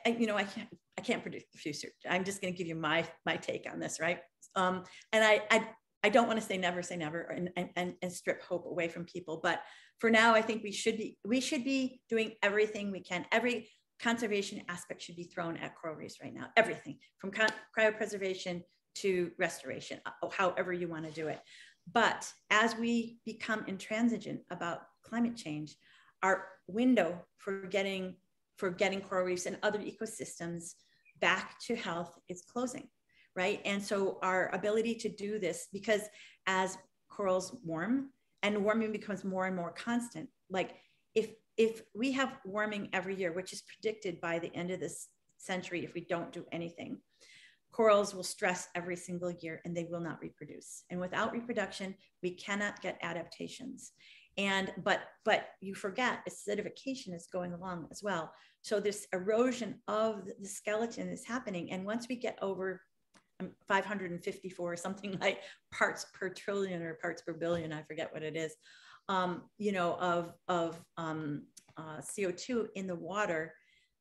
I, you know, I can't I can't predict the future. I'm just going to give you my my take on this, right? Um, and I, I I don't want to say never say never and, and, and strip hope away from people, but for now, I think we should be we should be doing everything we can. Every conservation aspect should be thrown at coral reefs right now. Everything from cryopreservation to restoration, uh, however you want to do it. But as we become intransigent about climate change, our window for getting for getting coral reefs and other ecosystems back to health is closing, right? And so our ability to do this, because as corals warm and warming becomes more and more constant, like if if we have warming every year, which is predicted by the end of this century, if we don't do anything, corals will stress every single year and they will not reproduce. And without reproduction, we cannot get adaptations. And but but you forget acidification is going along as well. So this erosion of the skeleton is happening. And once we get over um, 554 something like parts per trillion or parts per billion, I forget what it is, um, you know, of, of um, uh, CO2 in the water,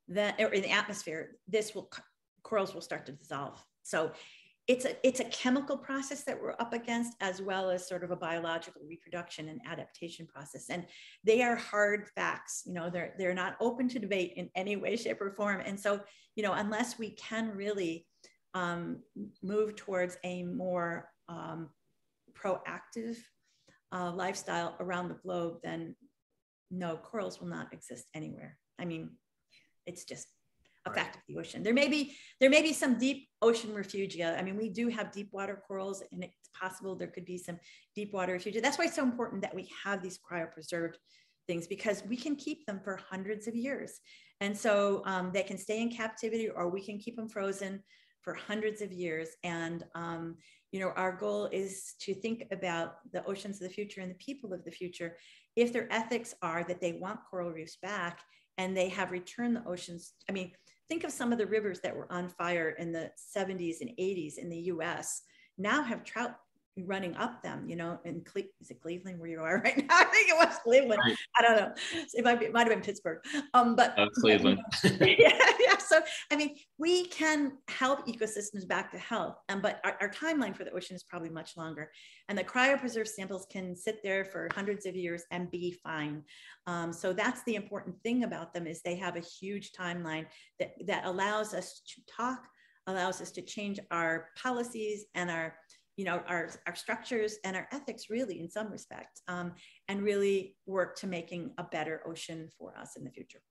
that or in the atmosphere, this will corals will start to dissolve. So it's a it's a chemical process that we're up against as well as sort of a biological reproduction and adaptation process. And they are hard facts you know they're they're not open to debate in any way shape or form. And so you know unless we can really um, move towards a more um, proactive uh, lifestyle around the globe then no corals will not exist anywhere. I mean it's just a fact of the ocean. There may be there may be some deep ocean refugia. I mean, we do have deep water corals, and it's possible there could be some deep water refugia. That's why it's so important that we have these cryopreserved things because we can keep them for hundreds of years, and so um, they can stay in captivity, or we can keep them frozen for hundreds of years. And um, you know, our goal is to think about the oceans of the future and the people of the future. If their ethics are that they want coral reefs back and they have returned the oceans. I mean, think of some of the rivers that were on fire in the 70s and 80s in the US now have trout running up them, you know, in Cle- is it Cleveland where you are right now? I think it was Cleveland. Right. I don't know. It might be, it might have been Pittsburgh. Um, but uh, Cleveland. yeah, yeah. So I mean, we can help ecosystems back to health, um, but our, our timeline for the ocean is probably much longer. And the cryopreserved samples can sit there for hundreds of years and be fine. Um, so that's the important thing about them is they have a huge timeline that that allows us to talk, allows us to change our policies and our you know our, our structures and our ethics really in some respect um, and really work to making a better ocean for us in the future.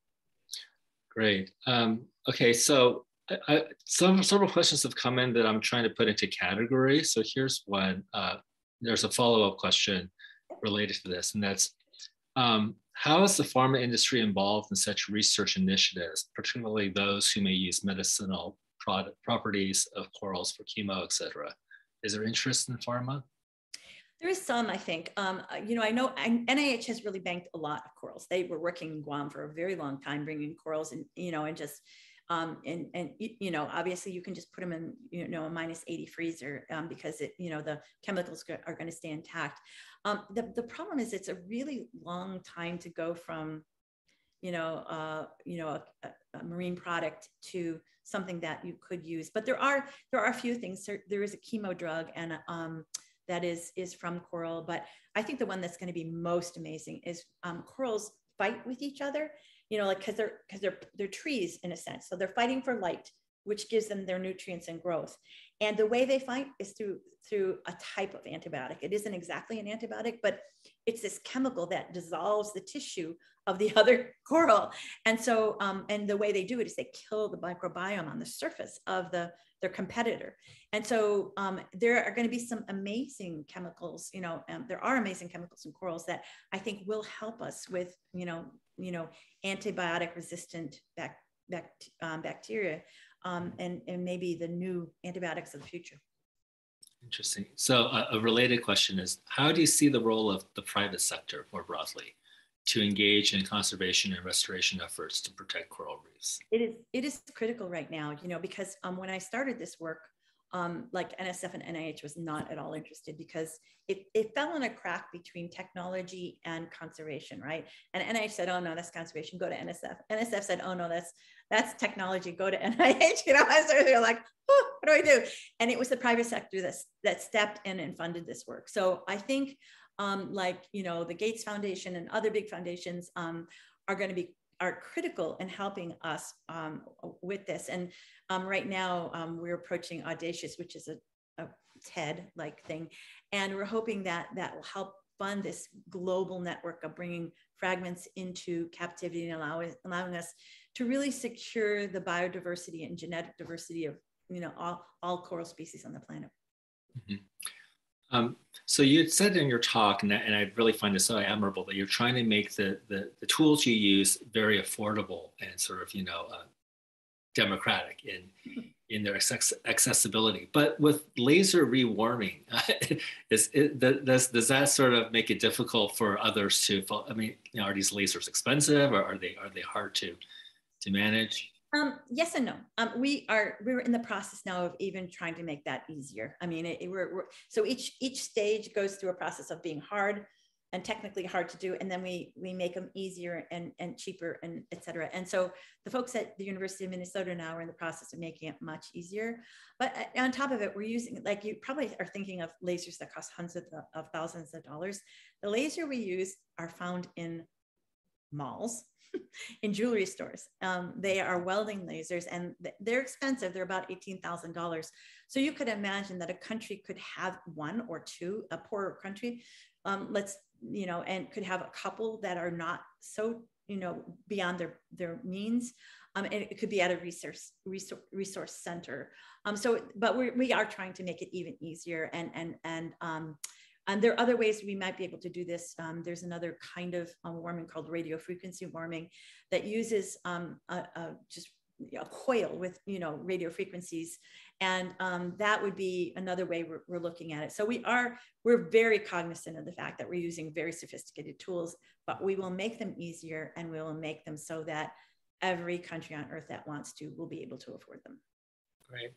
Great. Um, okay so I, I, some several questions have come in that i'm trying to put into categories so here's one uh, there's a follow-up question related to this and that's um, how is the pharma industry involved in such research initiatives particularly those who may use medicinal product, properties of corals for chemo et cetera is there interest in pharma? There is some, I think. Um, uh, you know, I know NIH has really banked a lot of corals. They were working in Guam for a very long time, bringing corals and you know, and just um, and and you know, obviously you can just put them in you know a minus 80 freezer um, because it you know the chemicals are going to stay intact. Um, the the problem is it's a really long time to go from you know, uh, you know, a, a, marine product to something that you could use. But there are there are a few things. There, there is a chemo drug and um, that is is from coral. But I think the one that's going to be most amazing is um, corals fight with each other. You know, like because they're because they're they're trees in a sense. So they're fighting for light, which gives them their nutrients and growth. And the way they fight is through through a type of antibiotic. It isn't exactly an antibiotic, but it's this chemical that dissolves the tissue of the other coral. And so, um, and the way they do it is they kill the microbiome on the surface of the their competitor. And so um, there are going to be some amazing chemicals, you know, um, there are amazing chemicals in corals that I think will help us with, you know, you know, antibiotic resistant bac- bac- um, bacteria um, and, and maybe the new antibiotics of the future. Interesting. So a, a, related question is, how do you see the role of the private sector more broadly to engage in conservation and restoration efforts to protect coral reefs? It is, it is critical right now, you know, because um, when I started this work, um, like NSF and NIH was not at all interested because it, it fell in a crack between technology and conservation, right? And NIH said, oh no, that's conservation, go to NSF. NSF said, oh no, that's that's technology, go to NIH, you know, and so they're like, oh, what do I do? And it was the private sector that, that stepped in and funded this work. So I think um, like, you know, the Gates Foundation and other big foundations um, are going to be are critical in helping us um, with this. And um, right now, um, we're approaching Audacious, which is a a TED like thing. And we're hoping that that will help fund this global network of bringing fragments into captivity and allowing, allowing us to really secure the biodiversity and genetic diversity of you know all, all coral species on the planet. Mm-hmm. Um, so you said in your talk, and, and, I really find this so admirable, that you're trying to make the, the, the tools you use very affordable and sort of, you know, uh, democratic in, in their accessibility. But with laser rewarming, is it, does, does that sort of make it difficult for others to, I mean, you know, are these lasers expensive or are they, are they hard to, to manage? Um, yes and no. Um, we are we're in the process now of even trying to make that easier. I mean, it, it, we're, we're, so each each stage goes through a process of being hard and technically hard to do, and then we we make them easier and and cheaper and etc. And so the folks at the University of Minnesota now are in the process of making it much easier. But uh, on top of it, we're using like you probably are thinking of lasers that cost hundreds of, thousands of dollars. The laser we use are found in malls in jewelry stores. Um, they are welding lasers and they're expensive. They're about $18,000. So you could imagine that a country could have one or two, a poorer country, um, let's, you know, and could have a couple that are not so, you know, beyond their, their means. Um, and it could be at a resource, resource, resource center. Um, so, but we're, we are trying to make it even easier and, and, and, um, and there are other ways we might be able to do this. Um, there's another kind of um, warming called radio frequency warming that uses um, a, a just a coil with you know radio frequencies and um, that would be another way we're, we're, looking at it. So we are we're very cognizant of the fact that we're using very sophisticated tools but we will make them easier and we will make them so that every country on earth that wants to will be able to afford them. Great.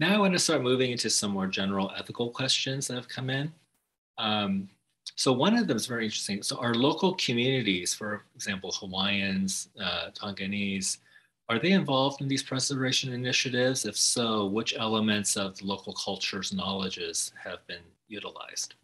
Now i want to start moving into some more general ethical questions that have come in. Um, so one of them is very interesting. So our local communities, for example, Hawaiians, uh, Tonganese, are they involved in these preservation initiatives? If so, which elements of the local culture's knowledges have been utilized?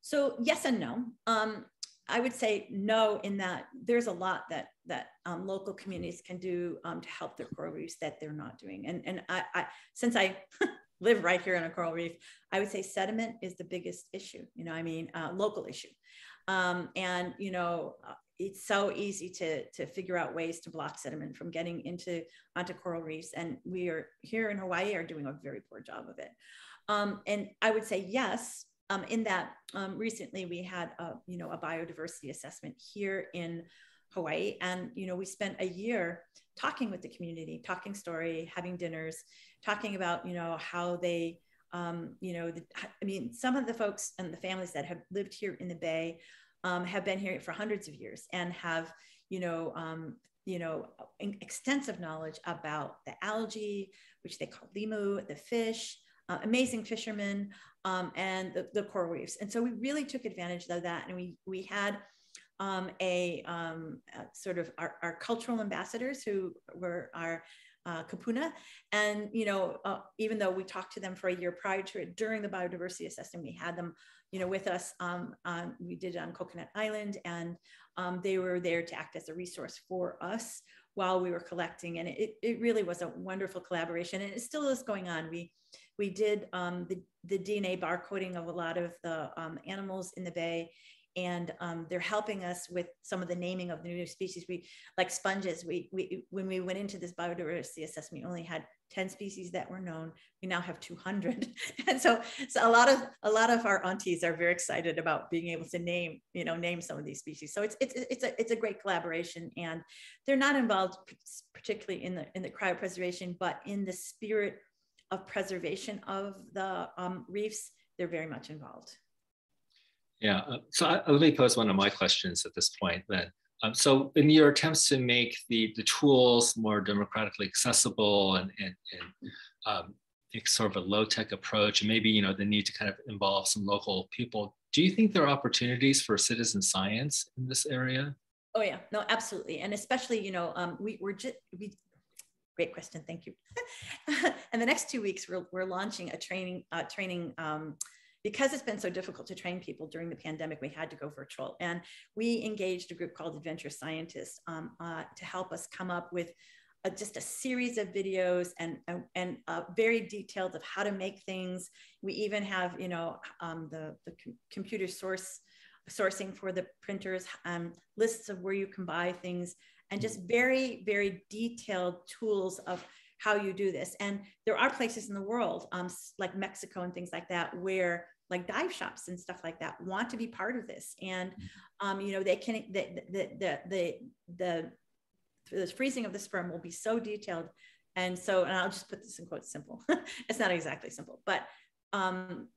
So yes and no. Um, I would say no in that there's a lot that that um, local communities can do um, to help their coral reefs that they're not doing. And and I, I since I live right here in a coral reef, I would say sediment is the biggest issue. You know, I mean, uh, local issue. Um, and you know, it's so easy to to figure out ways to block sediment from getting into onto coral reefs, and we are here in Hawaii are doing a very poor job of it. Um, and I would say yes. Um, in that um, recently we had a you know a biodiversity assessment here in Hawaii, and you know we spent a year talking with the community, talking story, having dinners, talking about you know how they um, you know the, i mean some of the folks and the families that have lived here in the bay um, have been here for hundreds of years and have you know um, you know extensive knowledge about the algae which they call limu the fish uh, amazing fishermen um, and the, the, coral reefs and so we really took advantage of that and we we had um, a, um, a, sort of our, our, cultural ambassadors who were our uh, Kupuna. And, you know, uh, even though we talked to them for a year prior to it, during the biodiversity assessment, we had them, you know, with us. Um, on, we did it on Coconut Island, and um, they were there to act as a resource for us while we were collecting. And it, it really was a wonderful collaboration, and it still is going on. We we did um, the, the DNA barcoding of a lot of the um, animals in the bay and um, they're helping us with some of the naming of the new species. We like sponges. We, we when we went into this biodiversity assessment, we only had 10 species that were known. We now have 200, and so so a lot of a lot of our aunties are very excited about being able to name you know name some of these species. So it's it's it's a it's a great collaboration, and they're not involved particularly in the in the cryopreservation, but in the spirit of preservation of the um, reefs, they're very much involved. Yeah, uh, so I, let me pose one of my questions at this point then. Um, so in your attempts to make the, the tools more democratically accessible and, and, and um, sort of a low-tech approach and maybe you know the need to kind of involve some local people, do you think there are opportunities for citizen science in this area? Oh yeah, no, absolutely. And especially, you know, um, we, we're just, we, great question, thank you. and the next two weeks, we're, we're launching a training, uh, training um, because it's been so difficult to train people during the pandemic, we had to go virtual. And we engaged a group called Adventure Scientists um, uh, to help us come up with a, just a series of videos and and uh, very detailed of how to make things. We even have you know um, the the computer source sourcing for the printers, um, lists of where you can buy things, and just very very detailed tools of how you do this. And there are places in the world, um, like Mexico and things like that, where like dive shops and stuff like that want to be part of this. And mm-hmm. um, you know, they can the the the the, the the freezing of the sperm will be so detailed. And so, and I'll just put this in quotes simple. it's not exactly simple, but um,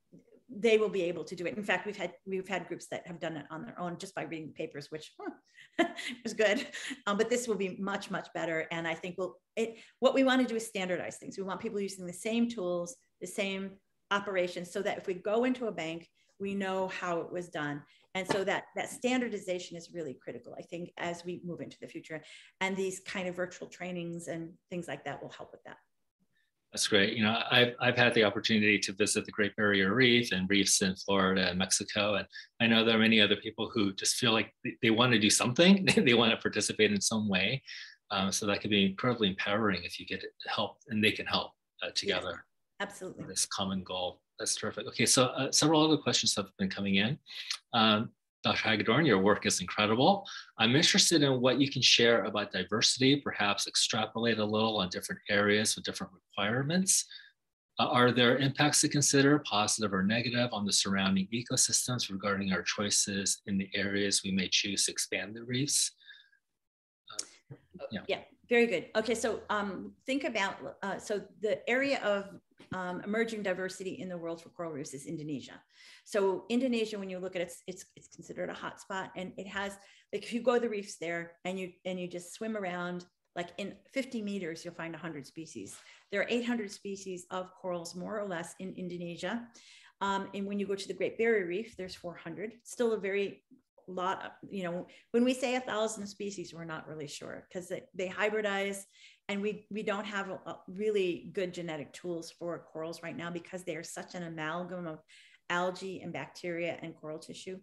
they will be able to do it. In fact, we've had we've had groups that have done it on their own just by reading the papers, which huh, was good. Um, but this will be much much better. And I think we'll it. What we want to do is standardize things. We want people using the same tools, the same operations, so that if we go into a bank, we know how it was done. And so that that standardization is really critical, I think, as we move into the future. And these kind of virtual trainings and things like that will help with that. That's great. You know, I've, I've had the opportunity to visit the Great Barrier Reef and reefs in Florida and Mexico. And I know there are many other people who just feel like they, they want to do something, they want to participate in some way. Um, so that could be incredibly empowering if you get help and they can help uh, together. Yes, absolutely. This common goal. That's terrific. Okay, so uh, several other questions have been coming in. Um, Dr. Hagedorn, your work is incredible. I'm interested in what you can share about diversity, perhaps extrapolate a little on different areas with different requirements. Uh, are there impacts to consider, positive or negative, on the surrounding ecosystems regarding our choices in the areas we may choose to expand the reefs? Uh, yeah. yeah, very good. Okay, so um, think about, uh, so the area of um, emerging diversity in the world for coral reefs is Indonesia. So Indonesia, when you look at it, it's, it's, it's considered a hotspot and it has, like if you go to the reefs there and you, and you just swim around, like in 50 meters, you'll find 100 species. There are 800 species of corals, more or less, in Indonesia. Um, and when you go to the Great Barrier Reef, there's 400. Still a very lot, of, you know, when we say a thousand species, we're not really sure because they, they hybridize and we we don't have a, a really good genetic tools for corals right now because they are such an amalgam of algae and bacteria and coral tissue.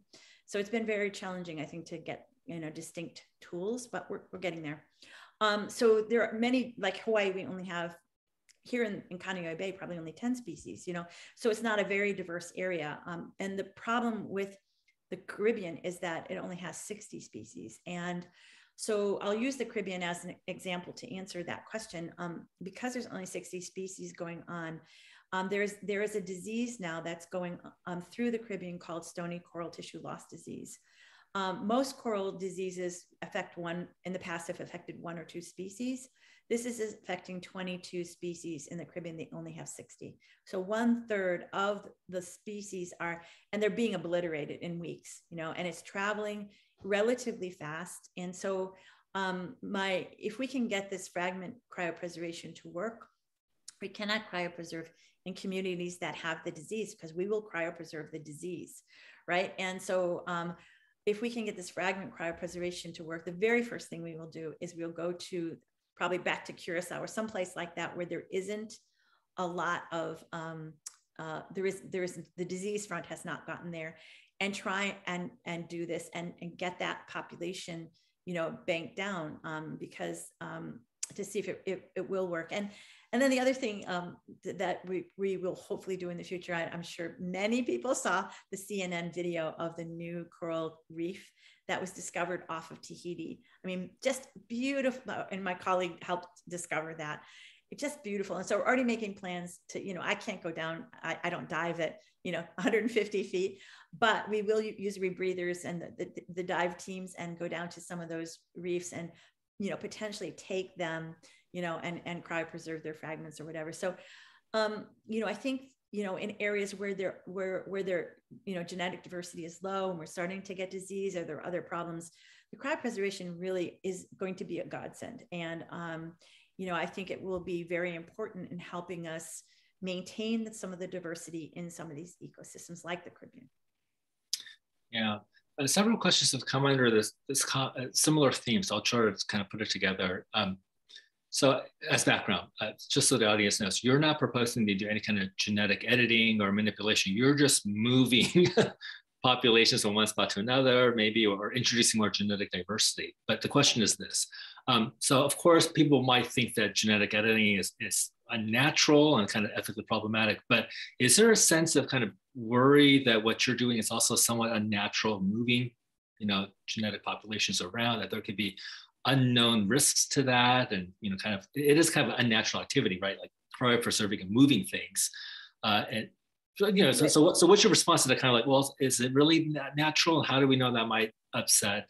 So it's been very challenging i think to get you know distinct tools but we're, we're getting there. Um, so there are many like hawaii we only have here in, in Kaneohe Bay, probably only 10 species, you know, so it's not a very diverse area. Um, and the problem with the Caribbean is that it only has 60 species. And so I'll use the Caribbean as an example to answer that question. Um, because there's only 60 species going on, um, there's there is a disease now that's going um, through the Caribbean called stony coral tissue loss disease. Um, most coral diseases affect one in the past have affected one or two species. This is affecting 22 species in the Caribbean. They only have 60. So one third of the species are, and they're being obliterated in weeks, you know, and it's traveling relatively fast. And so um, my, if we can get this fragment cryopreservation to work, we cannot cryopreserve in communities that have the disease because we will cryopreserve the disease, right? And so um, if we can get this fragment cryopreservation to work, the very first thing we will do is we'll go to probably back to Curacao or someplace like that where there isn't a lot of um, uh, there is there is the disease front has not gotten there. And try and and do this and, and get that population you know banked down um, because um, to see if it, it, it, will work. And and then the other thing um, th- that we, we will hopefully do in the future I, i'm sure many people saw the cnn video of the new coral reef that was discovered off of tahiti i mean just beautiful and my colleague helped discover that it's just beautiful. And so we're already making plans to, you know, I can't go down, I, I don't dive at, you know, 150 feet, but we will use rebreathers and the, the, the dive teams and go down to some of those reefs and, you know, potentially take them, you know, and, and cryopreserve their fragments or whatever. So, um, you know, I think, you know, in areas where there, where, where there, you know, genetic diversity is low and we're starting to get disease or there are other problems, the cryopreservation really is going to be a godsend. And, um, you know, I think it will be very important in helping us maintain some of the diversity in some of these ecosystems like the Caribbean. Yeah, uh, several questions have come under this, this uh, similar theme, so I'll try to kind of put it together. Um, so as background, uh, just so the audience knows, you're not proposing to do any kind of genetic editing or manipulation. You're just moving populations from one spot to another, maybe, or introducing more genetic diversity. But the question is this, Um, so of course, people might think that genetic editing is, is unnatural and kind of ethically problematic, but is there a sense of kind of worry that what you're doing is also somewhat unnatural, moving, you know, genetic populations around, that there could be unknown risks to that, and you know, kind of it is kind of unnatural activity, right? Like cryopreserving and moving things, uh, and you know, so, so, what, so what's your response to that kind of like, well, is it really that natural? How do we know that might upset?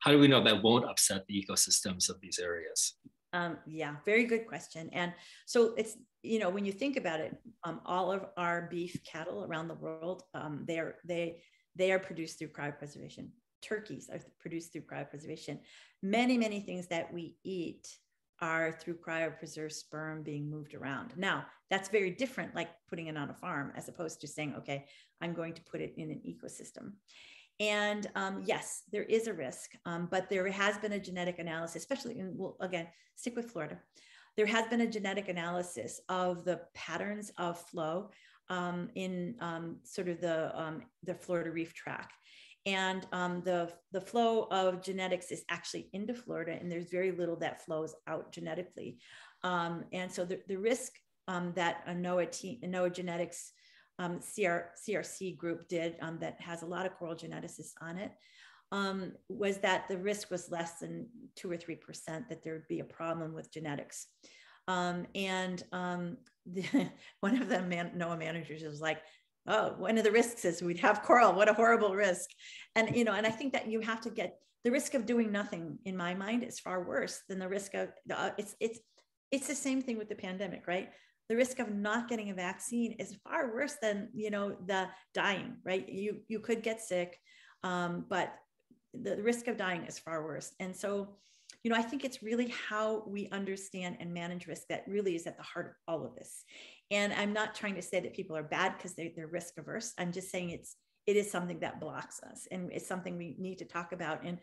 How do we know that won't upset the ecosystems of these areas? Um, yeah, very good question. And so it's, you know, when you think about it, um, all of our beef cattle around the world, um, they are, they, they are produced through cryopreservation. Turkeys are produced through cryopreservation. Many, many things that we eat are through cryopreserved sperm being moved around. Now, that's very different, like putting it on a farm, as opposed to saying, okay, I'm going to put it in an ecosystem. And um, yes, there is a risk, um, but there has been a genetic analysis, especially in, well, again, stick with Florida. There has been a genetic analysis of the patterns of flow um, in um, sort of the, um, the Florida Reef Tract. And um, the, the flow of genetics is actually into Florida, and there's very little that flows out genetically. and so the, the risk that a NOAA, NOAA genetics um, CR, CRC group did um, that has a lot of coral geneticists on it um, was that the risk was less than two or three percent that there would be a problem with genetics. Um, and um, the, one of the man, NOAA managers was like, "Oh, one of the risks is we'd have coral. What a horrible risk!" And you know, and I think that you have to get the risk of doing nothing. In my mind, is far worse than the risk of uh, it's it's it's the same thing with the pandemic, right? the risk of not getting a vaccine is far worse than you know the dying right you you could get sick um, but the, the risk of dying is far worse and so you know i think it's really how we understand and manage risk that really is at the heart of all of this and i'm not trying to say that people are bad because they, they're risk averse. I'm just saying it's it is something that blocks us and it's something we need to talk about. And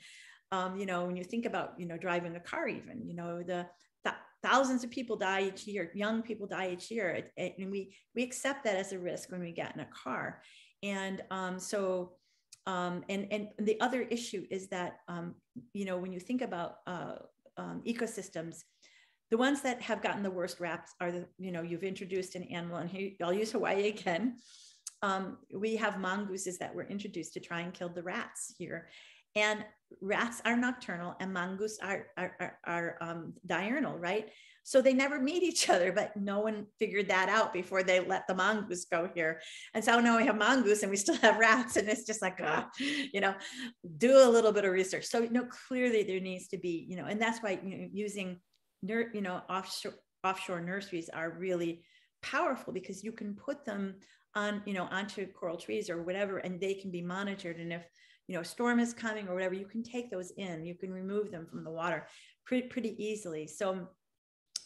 um, you know when you think about you know driving a car even you know the thousands of people die each year young people die each year. And we we accept that as a risk when we get in a car. And um, so um, and and the other issue is that um, you know when you think about uh, um, ecosystems the ones that have gotten the worst raps are the you know you've introduced an animal and i'll use hawaii again um, we have mongooses that were introduced to try and kill the rats here and rats are nocturnal and mongoose are, are, are, are um, diurnal, right? So they never meet each other, but no one figured that out before they let the mongoose go here. And so now we have mongoose and we still have rats, and it's just like, uh, you know, do a little bit of research. So you know, clearly there needs to be, you know, and that's why you know, using, you know, offshore offshore nurseries are really powerful because you can put them on, you know, onto coral trees or whatever, and they can be monitored. And if you know, a storm is coming or whatever, you can take those in, you can remove them from the water pretty, pretty easily. So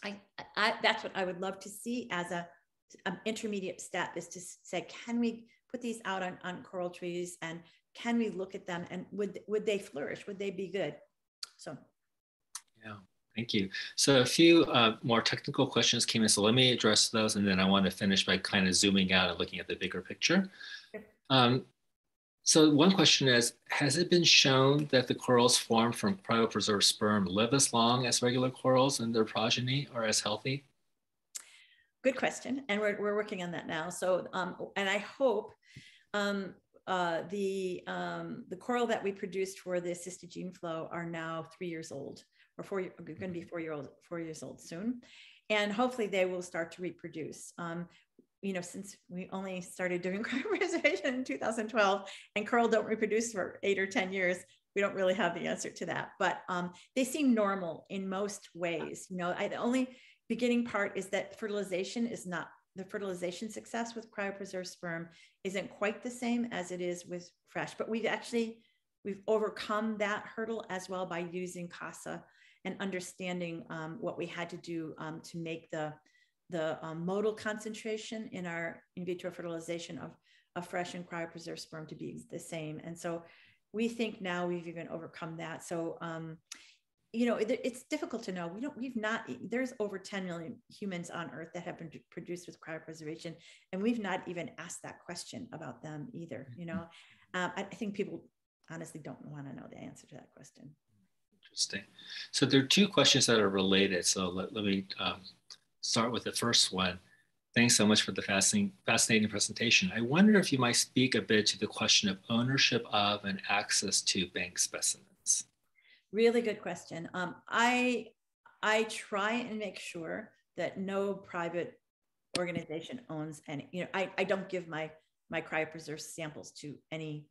I, I, that's what I would love to see as a, an intermediate step is to say, can we put these out on, on coral trees and can we look at them and would, would they flourish? Would they be good? So. Yeah. Thank you. So a few uh, more technical questions came in. So let me address those, and then I want to finish by kind of zooming out and looking at the bigger picture. Um, so one question is, has it been shown that the corals formed from cryopreserved sperm live as long as regular corals and their progeny are as healthy? Good question. And we're, we're working on that now. So, um, and I hope um, uh, the, um, the coral that we produced for the assisted gene flow are now three years old or four, going to be four, year old, four years old soon. And hopefully they will start to reproduce. Um, you know, since we only started doing cryopreservation in 2012 and coral don't reproduce for eight or 10 years, we don't really have the answer to that. But um, they seem normal in most ways. You know, I, the only beginning part is that fertilization is not the fertilization success with cryopreserved sperm isn't quite the same as it is with fresh, but we've actually we've overcome that hurdle as well by using CASA and understanding um, what we had to do um, to make the the um, motile concentration in our in vitro fertilization of, of fresh and cryopreserved sperm to be the same. And so we think now we've even overcome that. So, um, you know, it, it's difficult to know. We don't, we've not, there's over 10 million humans on earth that have been produced with cryopreservation. And we've not even asked that question about them either. You know, um, I, I think people honestly don't want to know the answer to that question. Interesting. So there are two questions that are related. So let, let me um, start with the first one. Thanks so much for the fascinating, fascinating presentation. I wonder if you might speak a bit to the question of ownership of and access to bank specimens. Really good question. Um, I, I try and make sure that no private organization owns any, you know, I, I don't give my, my cryopreserved samples to any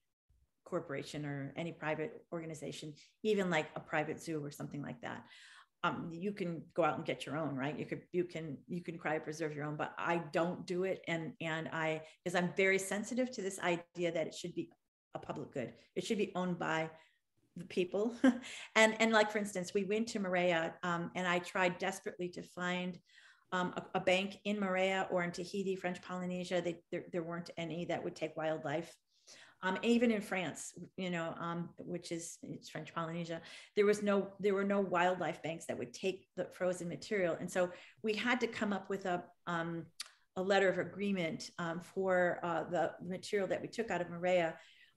corporation or any private organization, even like a private zoo or something like that. Um, you can go out and get your own, right? You could, you can, you can cryopreserve your own, but I don't do it. And, and I, because I'm very sensitive to this idea that it should be a public good. It should be owned by the people. and, and like, for instance, we went to Moorea um, and I tried desperately to find um, a, a, bank in Moorea or in Tahiti, French Polynesia. They, there, there weren't any that would take wildlife. Um, even in France, you know, um, which is it's French Polynesia, there was no there were no wildlife banks that would take the frozen material, and so we had to come up with a um, a letter of agreement um, for uh, the material that we took out of Moorea,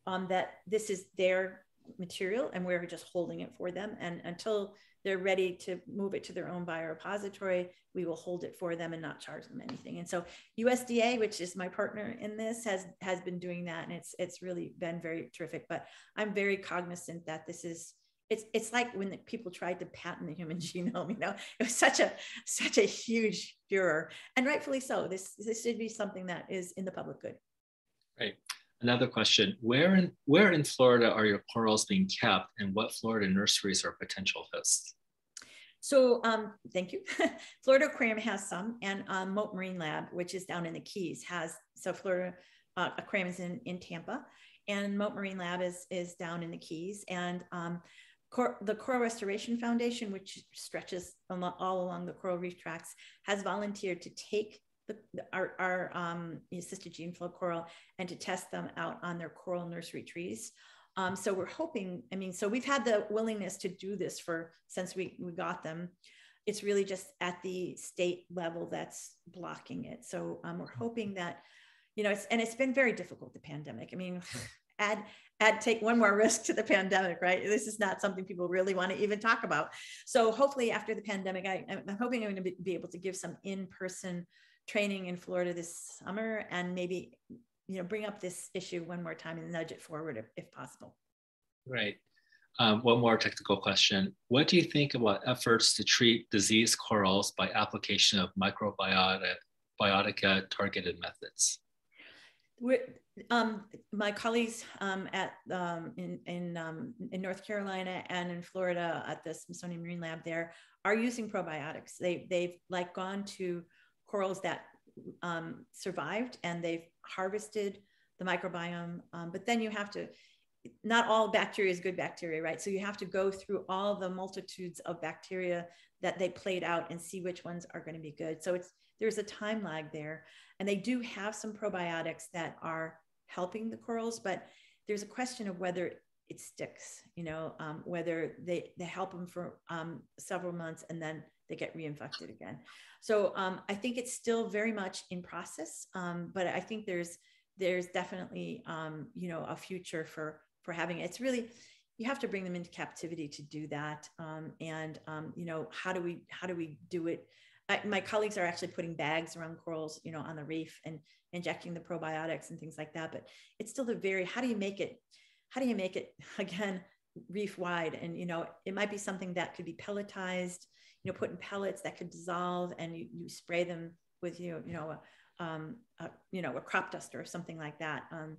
um, that this is their material and we're just holding it for them, and until they're ready to move it to their own biorepository, we will hold it for them and not charge them anything. And so USDA, which is my partner in this, has has been doing that, and it's it's really been very terrific. But I'm very cognizant that this is it's it's like when people tried to patent the human genome. You know, it was such a such a huge furor, and rightfully so. This this should be something that is in the public good. Right. Another question: Where in where in Florida are your corals being kept, and what Florida nurseries are potential hosts? So um, thank you. Florida Aquarium has some, and um, Mote Marine Lab, which is down in the Keys, has so Florida uh, Aquarium is in in Tampa, and Mote Marine Lab is is down in the Keys, and um, Cor- the Coral Restoration Foundation, which stretches all along the coral reef tracks, has volunteered to take the, our, our um, assisted gene flow coral and to test them out on their coral nursery trees. Um, so we're hoping, I mean, so we've had the willingness to do this for since we, we got them. It's really just at the state level that's blocking it. So um, we're hoping that, you know, it's, and it's been very difficult, the pandemic. I mean, add, add, take one more risk to the pandemic, right? This is not something people really want to even talk about. So hopefully after the pandemic, I, I'm hoping I'm going to be able to give some in-person training in Florida this summer and maybe you know bring up this issue one more time and nudge it forward if, if possible. Right. Um, one more technical question. What do you think about efforts to treat disease corals by application of microbiotica biotica targeted methods? Um, my colleagues um, at um, in in, um, in North Carolina and in Florida at the Smithsonian Marine Lab there are using probiotics. They they've like gone to corals that um, survived and they've harvested the microbiome. Um, but then you have to, not all bacteria is good bacteria, right? So you have to go through all the multitudes of bacteria that they played out and see which ones are going to be good. So it's there's a time lag there, and they do have some probiotics that are helping the corals, but there's a question of whether it sticks. You know, um, whether they they help them for um, several months and then they get reinfected again. So um, I think it's still very much in process, um, but I think there's there's definitely um, you know a future for for having it. It's really you have to bring them into captivity to do that, um, and um, you know how do we how do we do it? I, my colleagues are actually putting bags around corals, you know, on the reef and injecting the probiotics and things like that. But it's still the very how do you make it? How do you make it again reef wide? And you know, it might be something that could be pelletized you know, put in pellets that could dissolve and you, you spray them with, you, you know, a, um, a, you know, a crop duster or something like that. Um,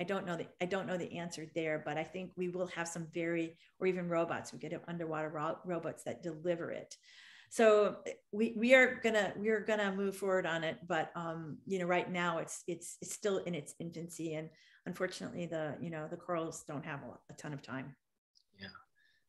I don't know the I don't know the answer there, but I think we will have some very or even robots. We get underwater ro- robots that deliver it. So we we are gonna we are gonna move forward on it, but um, you know right now it's it's it's still in its infancy, and unfortunately the you know the corals don't have a, a ton of time.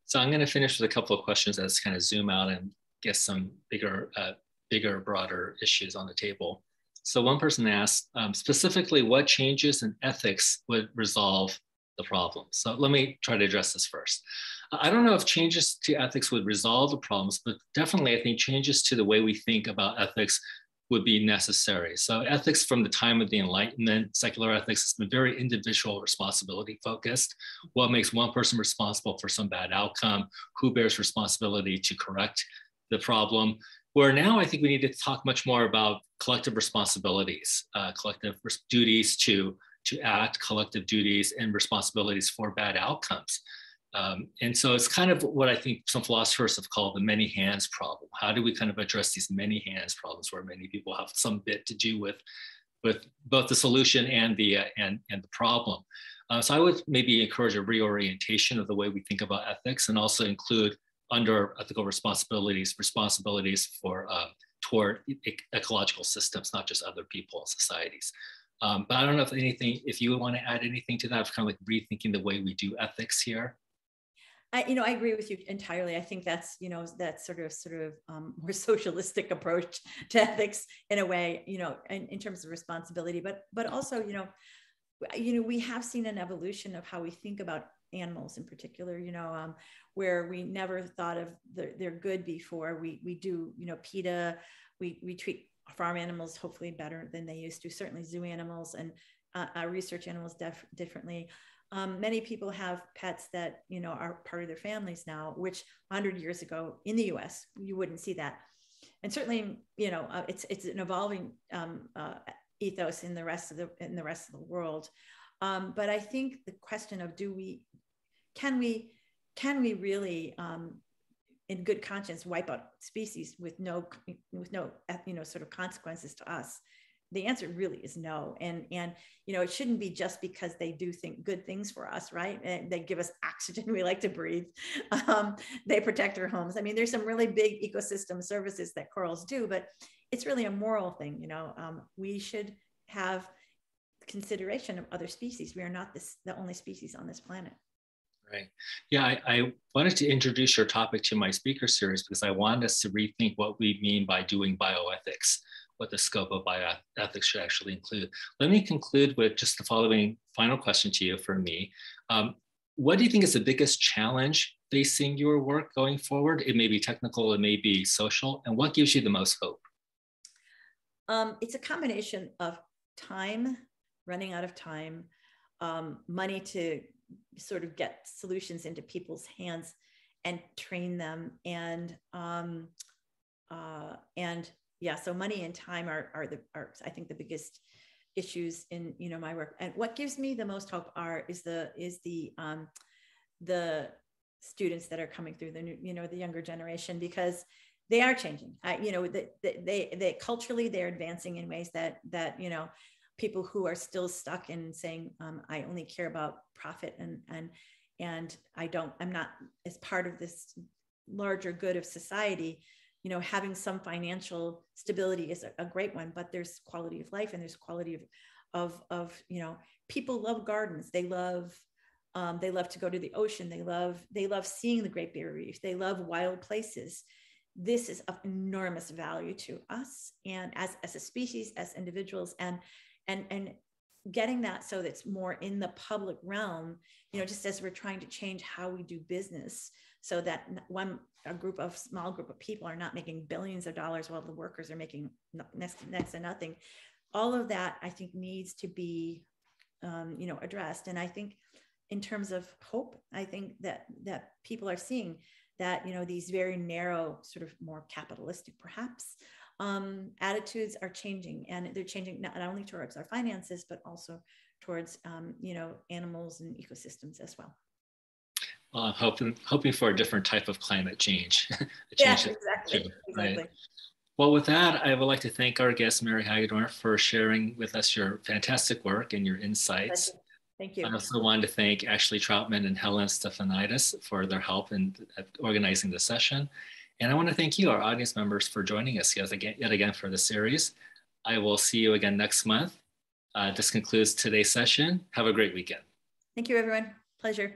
So I'm going to finish with a couple of questions as kind of zoom out and get some bigger, uh, bigger, broader issues on the table. So one person asked um, specifically what changes in ethics would resolve the problem. So let me try to address this first. I don't know if changes to ethics would resolve the problems, but definitely I think changes to the way we think about ethics would be necessary. So ethics from the time of the Enlightenment, secular ethics has been very individual responsibility focused. What makes one person responsible for some bad outcome? Who bears responsibility to correct the problem? Where now I think we need to talk much more about collective responsibilities, uh, collective duties to, to act, collective duties and responsibilities for bad outcomes. Um, and so it's kind of what I think some philosophers have called the many hands problem. How do we kind of address these many hands problems where many people have some bit to do with, with both the solution and the, uh, and, and the problem? Uh, so I would maybe encourage a reorientation of the way we think about ethics and also include under ethical responsibilities, responsibilities for uh, toward e ecological systems, not just other people and societies. Um, but I don't know if anything, if you would want to add anything to that, of kind of like rethinking the way we do ethics here. I, you know, I agree with you entirely. I think that's, you know, that sort of sort of um, more socialistic approach to ethics in a way, you know, in, in terms of responsibility, but but also, you know, you know, we have seen an evolution of how we think about animals in particular, you know, um, where we never thought of the, their good before. We we do, you know, PETA, we we treat farm animals hopefully better than they used to. Certainly, zoo animals and uh, uh, research animals def- differently. Um, many people have pets that you know are part of their families now, which 100 years ago in the U.S. you wouldn't see that, and certainly you know uh, it's it's an evolving um, uh, ethos in the rest of the in the rest of the world. Um, but I think the question of do we can we can we really um, in good conscience wipe out species with no with no you know sort of consequences to us the answer really is no. And and you know it shouldn't be just because they do think good things for us right? And they give us oxygen we like to breathe. Um, they protect our homes. I mean there's some really big ecosystem services that corals do but it's really a moral thing you know? Um, we should have consideration of other species. We are not this the only species on this planet. Right. Yeah, I, I, wanted to introduce your topic to my speaker series because I want us to rethink what we mean by doing bioethics what the scope of bioethics should actually include. Let me conclude with just the following final question to you for me. Um, what do you think is the biggest challenge facing your work going forward? It may be technical, it may be social, and what gives you the most hope? Um, it's a combination of time, running out of time, um, money to sort of get solutions into people's hands and train them, and um, uh, and yeah so money and time are are the are i think the biggest issues in you know my work. And what gives me the most hope are is the is the um the students that are coming through the new you know the younger generation because they are changing. I, you know they, they they culturally they're advancing in ways that that you know people who are still stuck in saying um, i only care about profit and and and i don't i'm not as part of this larger good of society you know having some financial stability is a, a, great one but there's quality of life and there's quality of of of you know people love gardens. They love um, they love to go to the ocean. They love they love seeing the great barrier reef. They love wild places. This is of enormous value to us and as as a species as individuals and and and getting that so that's more in the public realm you know just as we're trying to change how we do business so that one a group of small group of people are not making billions of dollars while the workers are making next next to nothing. All of that i think needs to be um, you know addressed. And i think in terms of hope i think that that people are seeing that you know these very narrow sort of more capitalistic perhaps um, attitudes are changing. And they're changing not only towards our finances but also towards um, you know animals and ecosystems as well uh, hoping hoping for a different type of climate change. change yeah, exactly. Too, exactly. Well, with that, I would like to thank our guest, Mary Hagedorn, for sharing with us your fantastic work and your insights. Thank you. I also wanted to thank Ashley Troutman and Helen Stefanidis for their help in organizing the session. And I want to thank you, our audience members, for joining us yet again, yet again for the series. I will see you again next month. Uh, this concludes today's session. Have a great weekend. Thank you, everyone. Pleasure.